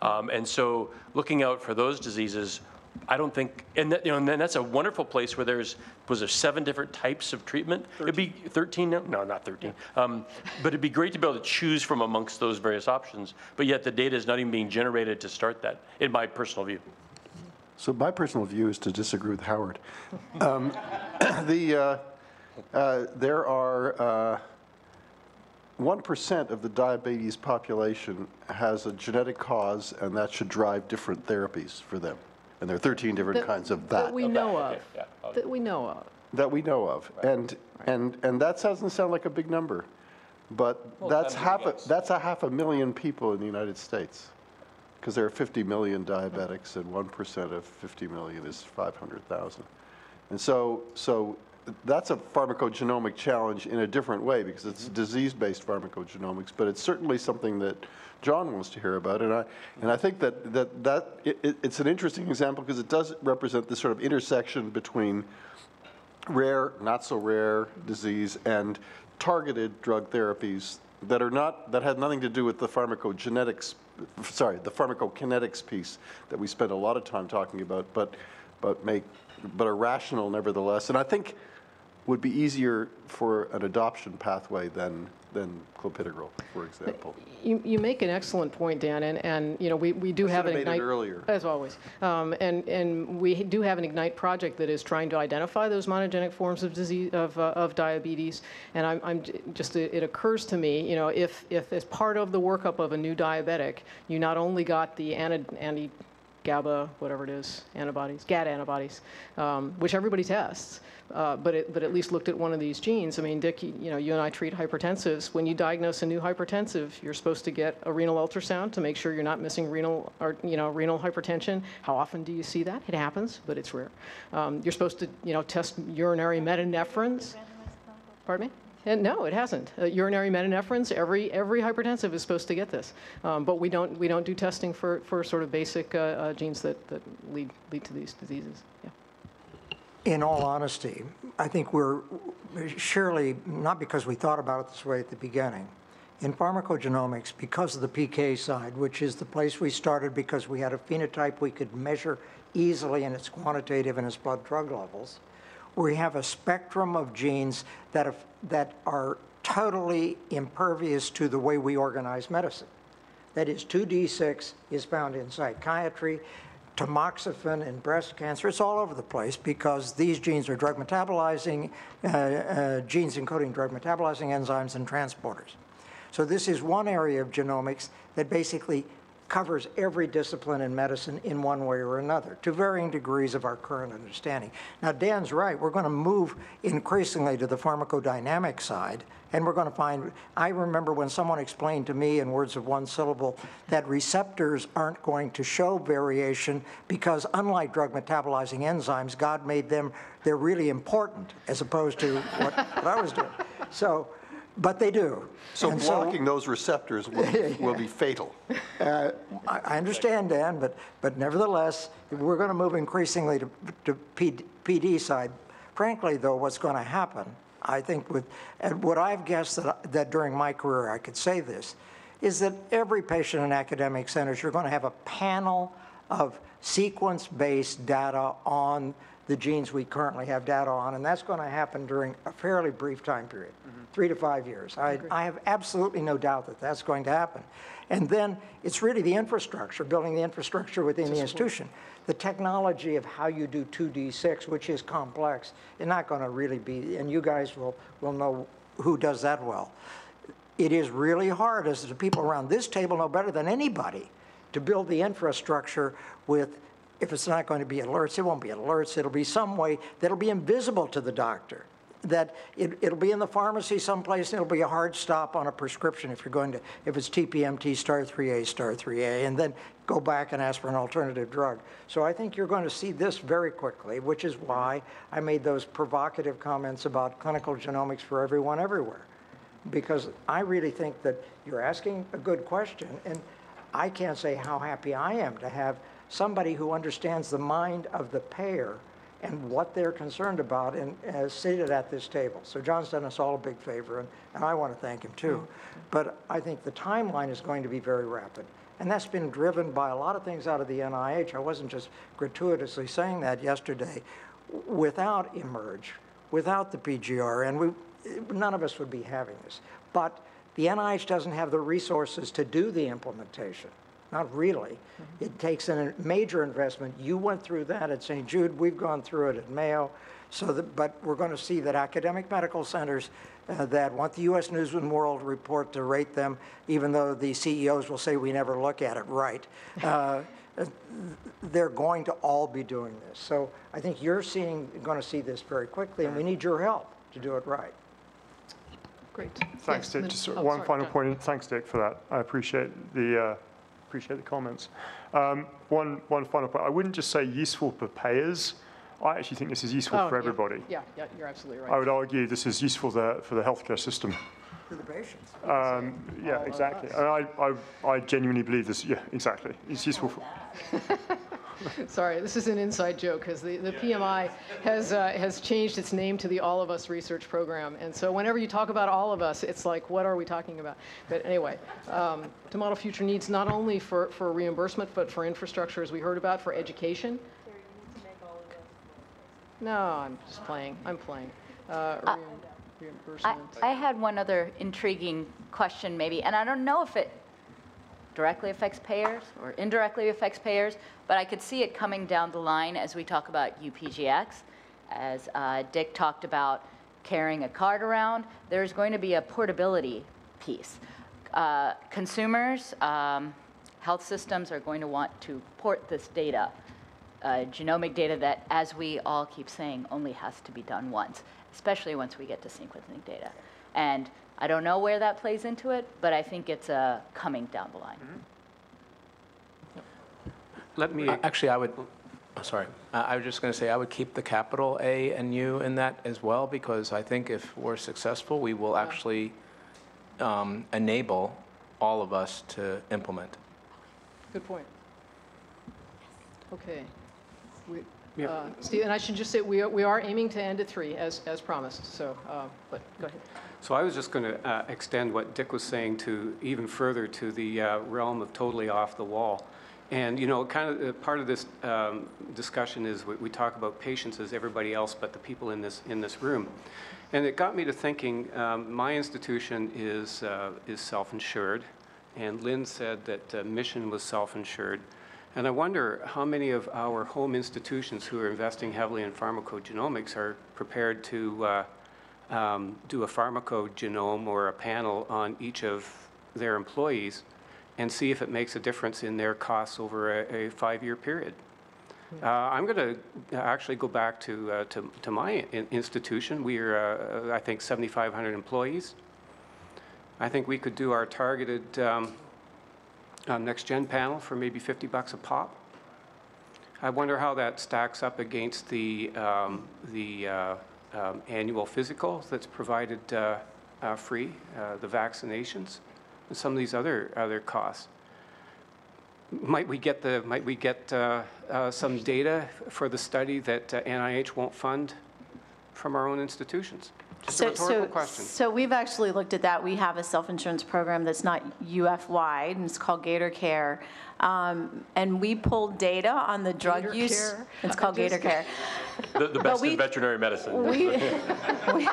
Um, and so looking out for those diseases, I don't think, and that, you know, and then that's a wonderful place where there's, was there seven different types of treatment? It'd be 13 now? No, not 13. Um, but it'd be great to be able to choose from amongst those various options, but yet the data is not even being generated to start that, in my personal view. So my personal view is to disagree with Howard. Um, The, uh, uh, there are, uh, 1% of the diabetes population has a genetic cause, and that should drive different therapies for them. And there are 13 different That- kinds of That that, we know of. That we know of. that we know of. And, and, and that doesn't sound like a big number, but Well, that's times half, it a gets. that's a half a million people in the United States. Because there are 50 million diabetics, and 1% of 50 million is 500,000. And so, so that's a pharmacogenomic challenge in a different way, because it's mm-hmm. disease-based pharmacogenomics, but it's certainly something that John wants to hear about. And I, and I think that, that, that it, it- it's an interesting example, because it does represent this sort of intersection between rare, not so rare disease, and targeted drug therapies that are not, that have nothing to do with the pharmacogenetics, sorry, the pharmacokinetics piece that we spend a lot of time talking about, but, but make, but are rational nevertheless. And I think would be easier for an adoption pathway than, than clopidogrel, for example. You, you make an excellent point, Dan, and, and, you know, we, we do I have an have made it Ignite. earlier. As always. Um, and, and we do have an Ignite project that is trying to identify those monogenic forms of disease, of, uh, of diabetes. And I'm, I'm, just, it it occurs to me, you know, if, if as part of the workup of a new diabetic, you not only got the anti, anti GABA, whatever it is, antibodies, GAD antibodies, um, which everybody tests, uh, but it, but at least looked at one of these genes. I mean, Dick, you, know, you and I treat hypertensives. When you diagnose a new hypertensive, you're supposed to get a renal ultrasound to make sure you're not missing renal, or you know, renal hypertension. How often do you see that? It happens, but it's rare. Um, you're supposed to, you know, test urinary metanephrines. Pardon me? And no, it hasn't. Uh, urinary metanephrines, every, every hypertensive is supposed to get this. Um, but we don't, we don't do testing for, for sort of basic uh, uh, genes that, that lead, lead to these diseases. Yeah. In all honesty, I think we're surely, not because we thought about it this way at the beginning, in pharmacogenomics, because of the PK side, which is the place we started because we had a phenotype we could measure easily in its quantitative and its blood drug levels, we have a spectrum of genes that, have, that are totally impervious to the way we organize medicine. That is, 2D6 is found in psychiatry, tamoxifen in breast cancer. It's all over the place because these genes are drug metabolizing, uh, uh, genes encoding drug metabolizing enzymes and transporters. So this is one area of genomics that basically covers every discipline in medicine in one way or another, to varying degrees of our current understanding. Now, Dan's right. We're going to move increasingly to the pharmacodynamic side, and we're going to find. I remember when someone explained to me in words of one syllable that receptors aren't going to show variation because, unlike drug metabolizing enzymes, God made them, they're really important as opposed to what, what I was doing. So, but they do. So And blocking those receptors will, will be fatal. uh, I I understand, Dan, but, but nevertheless, we're going to move increasingly to, to P- PD side. Frankly, though, what's going to happen, I think with, and what I've guessed that, that during my career I could say this, is that every patient in academic centers, you're going to have a panel of sequence-based data on the genes we currently have data on, and that's going to happen during a fairly brief time period, three to five years. I, I have absolutely no doubt that that's going to happen. And then it's really the infrastructure, building the infrastructure within the institution. The technology of how you do 2D6, which is complex, is not going to really be, and you guys will, will know who does that well. It is really hard, as the people around this table know better than anybody, to build the infrastructure with, if it's not going to be alerts, it won't be alerts, it'll be some way that'll be invisible to the doctor. That it, it'll be in the pharmacy someplace, and it'll be a hard stop on a prescription if you're going to, if it's TPMT, star 3A, star 3A, and then go back and ask for an alternative drug. So I think you're going to see this very quickly, which is why I made those provocative comments about clinical genomics for everyone everywhere because I really think that you're asking a good question, and I can't say how happy I am to have somebody who understands the mind of the payer and what they're concerned about and uh, seated at this table. So John's done us all a big favor, and, and I want to thank him too. But I think the timeline is going to be very rapid. And that's been driven by a lot of things out of the NIH. I wasn't just gratuitously saying that yesterday. Without eMERGE, without the PGR, and we, none of us would be having this. But the NIH doesn't have the resources to do the implementation. Not really. It takes a major investment. You went through that at St. Jude. We've gone through it at Mayo. So that, but we're going to see that academic medical centers uh, that want the U.S. News and World Report to rate them, even though the CEOs will say we never look at it right. Uh, they're going to all be doing this. So I think you're seeing, going to see this very quickly, and we need your help to do it right. Great. Thanks, Yes, Dick. Min- Just oh, one sorry, final John. point. Thanks, Dick, for that. I appreciate the, uh, appreciate the comments. Um, One, one final point. I wouldn't just say useful for payers. I actually think this is useful Oh, for everybody. Yeah, yeah, you're absolutely right. I would argue this is useful the- for the healthcare system. For the patients. Um, Yeah, exactly. And I, I, I genuinely believe this, yeah, exactly. It's useful for, Sorry, this is an inside joke because the, the PMI has, uh, has changed its name to the All of Us Research Program. And so whenever you talk about all of us, it's like, what are we talking about? But anyway, um, to model future needs not only for, for reimbursement, but for infrastructure, as we heard about, for education. No, I'm just playing. I'm playing. Uh, reim- I, reimbursement. I had one other intriguing question maybe, and I don't know if it directly affects payers or indirectly affects payers, but I could see it coming down the line as we talk about UPGX, as uh, Dick talked about carrying a card around, there's going to be a portability piece. Uh, Consumers, um, health systems are going to want to port this data, uh, genomic data that, as we all keep saying, only has to be done once, especially once we get to sequencing data. And I don't know where that plays into it, but I think it's uh, coming down the line. Let me, actually, I would, oh, sorry, I I was just going to say, I would keep the capital A and U in that as well, because I think if we're successful, we will actually um, enable all of us to implement. Good point. Okay. We- uh, Steve, and I should just say, we are, we are aiming to end at three, as, as promised, so, uh, but, go ahead. So I was just going to uh, extend what Dick was saying to even further to the uh, realm of totally off the wall. And, you know, kind of uh, part of this um, discussion is we, we talk about patients as everybody else but the people in this, in this room. And it got me to thinking, um, my institution is, uh, is self-insured, and Lynn said that uh, Mission was self-insured. And I wonder how many of our home institutions who are investing heavily in pharmacogenomics are prepared to uh, um, do a pharmacogenome or a panel on each of their employees and see if it makes a difference in their costs over a, a five-year period. Uh, I'm going to actually go back to, uh, to, to my in- institution. We are, uh, I think, 7,500 employees. I think we could do our targeted um, uh, next-gen panel for maybe 50 bucks a pop. I wonder how that stacks up against the, um, the uh, um, annual physical that's provided uh, uh, free, uh, the vaccinations, and some of these other, other costs. Might we get the, might we get uh, uh, some data for the study that uh, NIH won't fund from our own institutions? Just a So, rhetorical so, question. so we've actually looked at that. We have a self-insurance program that's not UF-wide, and it's called Gator Care. Um, And we pulled data on the drug Gator use. Care? It's called Gator Care. The, the best we- in veterinary medicine. We, we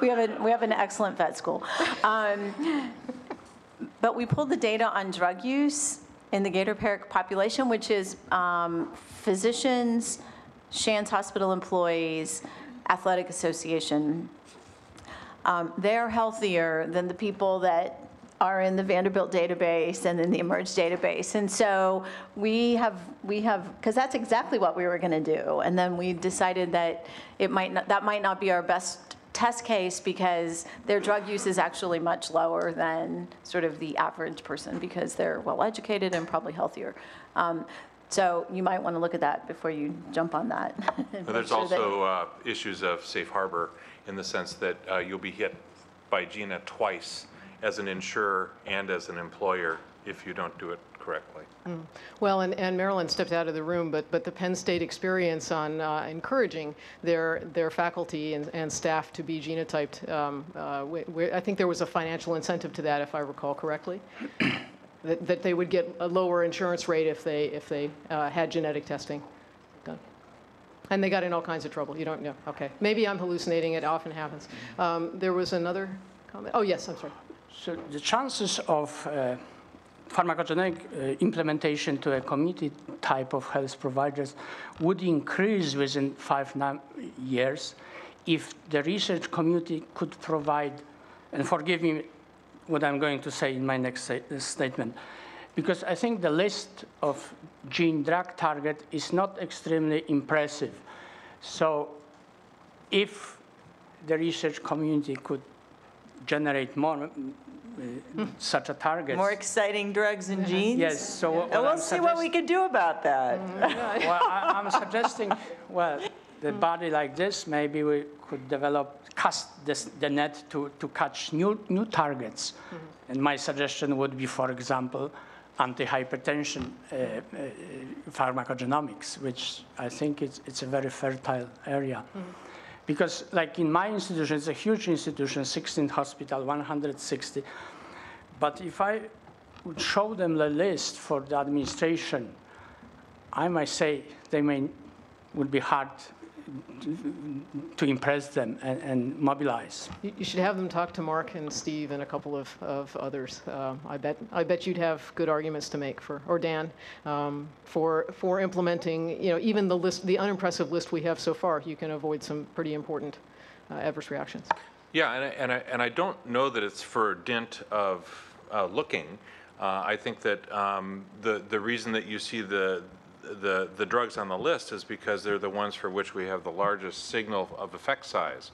we have, a, we have an excellent vet school. Um, But we pulled the data on drug use in the Gator Care population, which is um, physicians, Shands Hospital employees, Athletic Association. Um, They're healthier than the people that are in the Vanderbilt database and in the eMERGE database. And so we have, we have, because that's exactly what we were going to do. And then we decided that it might not, that might not be our best test case because their drug use is actually much lower than sort of the average person because they're well-educated and probably healthier. Um, So you might want to look at that before you jump on that. there's sure that- also uh, issues of safe harbor in the sense that uh, you'll be hit by GINA twice as an insurer and as an employer if you don't do it correctly. Mm. Well, and, and Marilyn stepped out of the room, but, but the Penn State experience on uh, encouraging their, their faculty and, and staff to be genotyped, um, uh, we- we- I think there was a financial incentive to that, if I recall correctly, that, that they would get a lower insurance rate if they, if they uh, had genetic testing done. And they got in all kinds of trouble. You don't know. Okay. Maybe I'm hallucinating. It often happens. Um, there was another comment. Oh, yes, I'm sorry. So the chances of uh, pharmacogenetic uh, implementation to a community type of health providers would increase within five years if the research community could provide, and forgive me what I'm going to say in my next sta- statement, because I think the list of gene drug target is not extremely impressive. So if the research community could generate more uh, such a target. More exciting drugs and genes? Yes, so what- And what we'll I'm see what we can do about that. Well, I, I'm suggesting, well, the body like this, maybe we could develop, cast this, the net to, to catch new, new targets. And my suggestion would be, for example, anti-hypertension uh, uh, pharmacogenomics, which I think it's, it's a very fertile area. Because like in my institution, it's a huge institution, 16 hospital, 160. But if I would show them the list for the administration, I might say they may, would be hard to impress them and, and mobilize. You you should have them talk to Mark and Steve and a couple of, of others. Um, I bet, I bet you'd have good arguments to make for, or Dan, um, for, for implementing, you know, even the list, the unimpressive list we have so far, you can avoid some pretty important uh, adverse reactions. Yeah, and I, and I, and I don't know that it's for a dint of uh, looking. Uh, I think that um, the, the reason that you see the, the, the drugs on the list is because they're the ones for which we have the largest signal of effect size.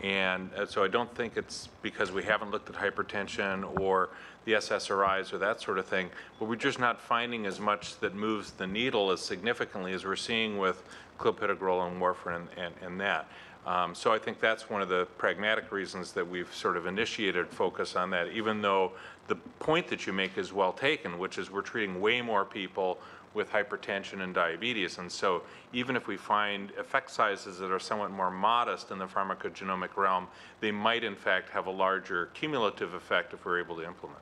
And uh, so I don't think it's because we haven't looked at hypertension or the SSRIs or that sort of thing, but we're just not finding as much that moves the needle as significantly as we're seeing with clopidogrel and warfarin and, and, and that. Um, So I think that's one of the pragmatic reasons that we've sort of initiated focus on that, even though the point that you make is well taken, which is we're treating way more people with hypertension and diabetes. And so even if we find effect sizes that are somewhat more modest in the pharmacogenomic realm, they might in fact have a larger cumulative effect if we're able to implement.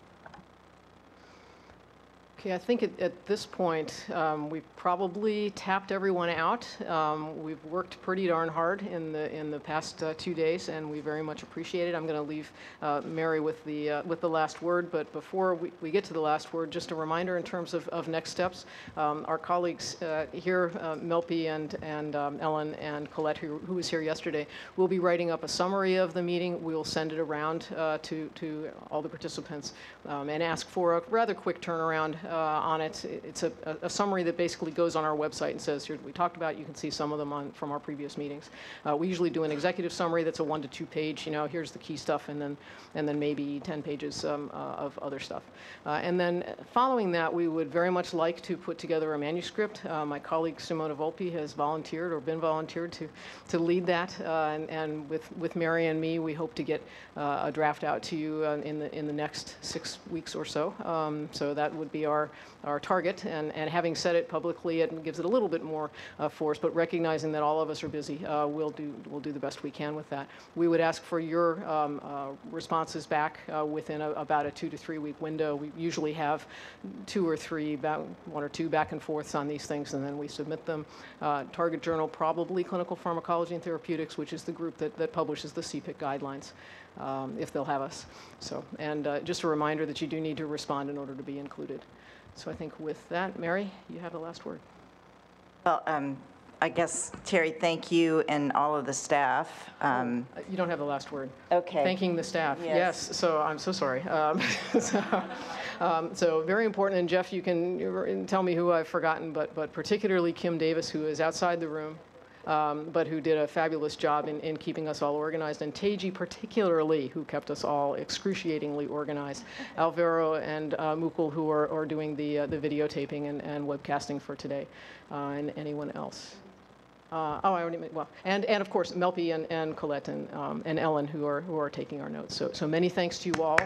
Okay, I think at, at this point, um, we've probably tapped everyone out. Um, we've worked pretty darn hard in the in the past uh, two days, and we very much appreciate it. I'm going to leave uh, Mary with the uh, with the last word, but before we, we get to the last word, just a reminder in terms of, of next steps. Um, our colleagues uh, here, uh, Melpi and and um, Ellen and Colette, who, who was here yesterday, will be writing up a summary of the meeting. We'll send it around uh, to to all the participants um, and ask for a rather quick turnaround uh, on it. It's a, a summary that basically goes on our website and says, here, we talked about, you can see some of them on, from our previous meetings. Uh, we usually do an executive summary that's a one to two page, you know, here's the key stuff, and then, and then maybe 10 pages um, uh, of other stuff. Uh, and then following that, we would very much like to put together a manuscript. Uh, my colleague Simona Volpi has volunteered or been volunteered to, to lead that, and, and with, with Mary and me, we hope to get a draft out to you in, the, in the next six weeks or so. Um, so that would be our, our target, and, and having said it publicly, it gives it a little bit more uh, force, but recognizing that all of us are busy, uh, we'll, do, we'll do the best we can with that. We would ask for your um, uh, responses back uh, within a, about a two to three week window. We usually have two or three, one or two back and forths on these things, and then we submit them. Uh, Target Journal, probably Clinical Pharmacology and Therapeutics, which is the group that, that publishes the CPIC guidelines. Um, if they'll have us. So, and uh, just a reminder that you do need to respond in order to be included. So I think with that, Mary, you have the last word. Well, um, I guess, Teri, thank you and all of the staff. Um, You don't have the last word. Okay. Thanking the staff. Yes. Yes, so I'm so sorry. Um, so, um, So very important, and Jeff, you can you can tell me who I've forgotten, but, but particularly Kim Davis, who is outside the room, um, but who did a fabulous job in, in keeping us all organized, and Teji particularly, who kept us all excruciatingly organized. Alvaro and uh, Mukul, who are, are doing the, uh, the videotaping and, and webcasting for today, uh, and anyone else. Uh, oh, I already well, and, and of course, Melpi and, and Colette and, um, and Ellen who are, who are taking our notes. So, so many thanks to you all.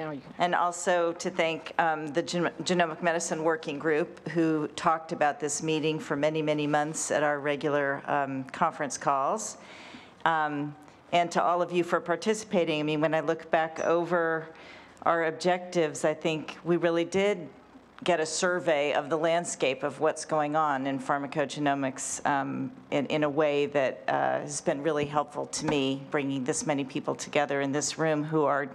Now you. And also to thank um, the Gen- Genomic Medicine Working Group, who talked about this meeting for many, many months at our regular um, conference calls. Um, And to all of you for participating. I mean, when I look back over our objectives, I think we really did get a survey of the landscape of what's going on in pharmacogenomics um, in, in a way that uh, has been really helpful to me, bringing this many people together in this room who are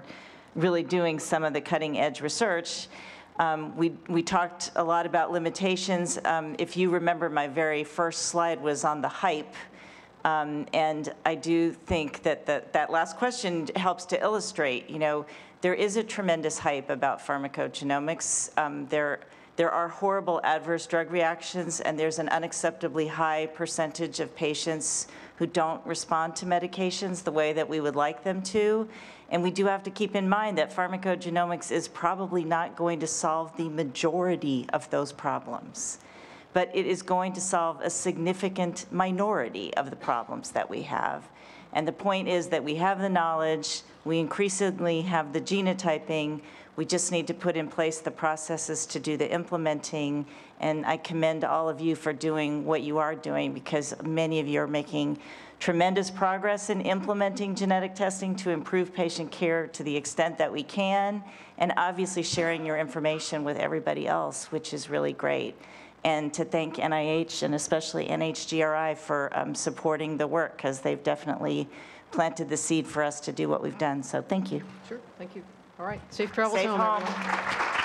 really doing some of the cutting edge research. Um, we, we talked a lot about limitations. Um, if you remember, my very first slide was on the hype. Um, and I do think that the, that last question helps to illustrate, you know, there is a tremendous hype about pharmacogenomics. Um, there, there are horrible adverse drug reactions, and there's an unacceptably high percentage of patients who don't respond to medications the way that we would like them to. And we do have to keep in mind that pharmacogenomics is probably not going to solve the majority of those problems but it is going to solve a significant minority of the problems that we have. And the point is that we have the knowledge, we increasingly have the genotyping, we just need to put in place the processes to do the implementing. And I commend all of you for doing what you are doing because many of you are making tremendous progress in implementing genetic testing to improve patient care to the extent that we can, and obviously sharing your information with everybody else, which is really great and to thank NIH and especially NHGRI for um, supporting the work because they've definitely planted the seed for us to do what we've done. So thank you. Sure, thank you. All right, safe travels Safe home, home.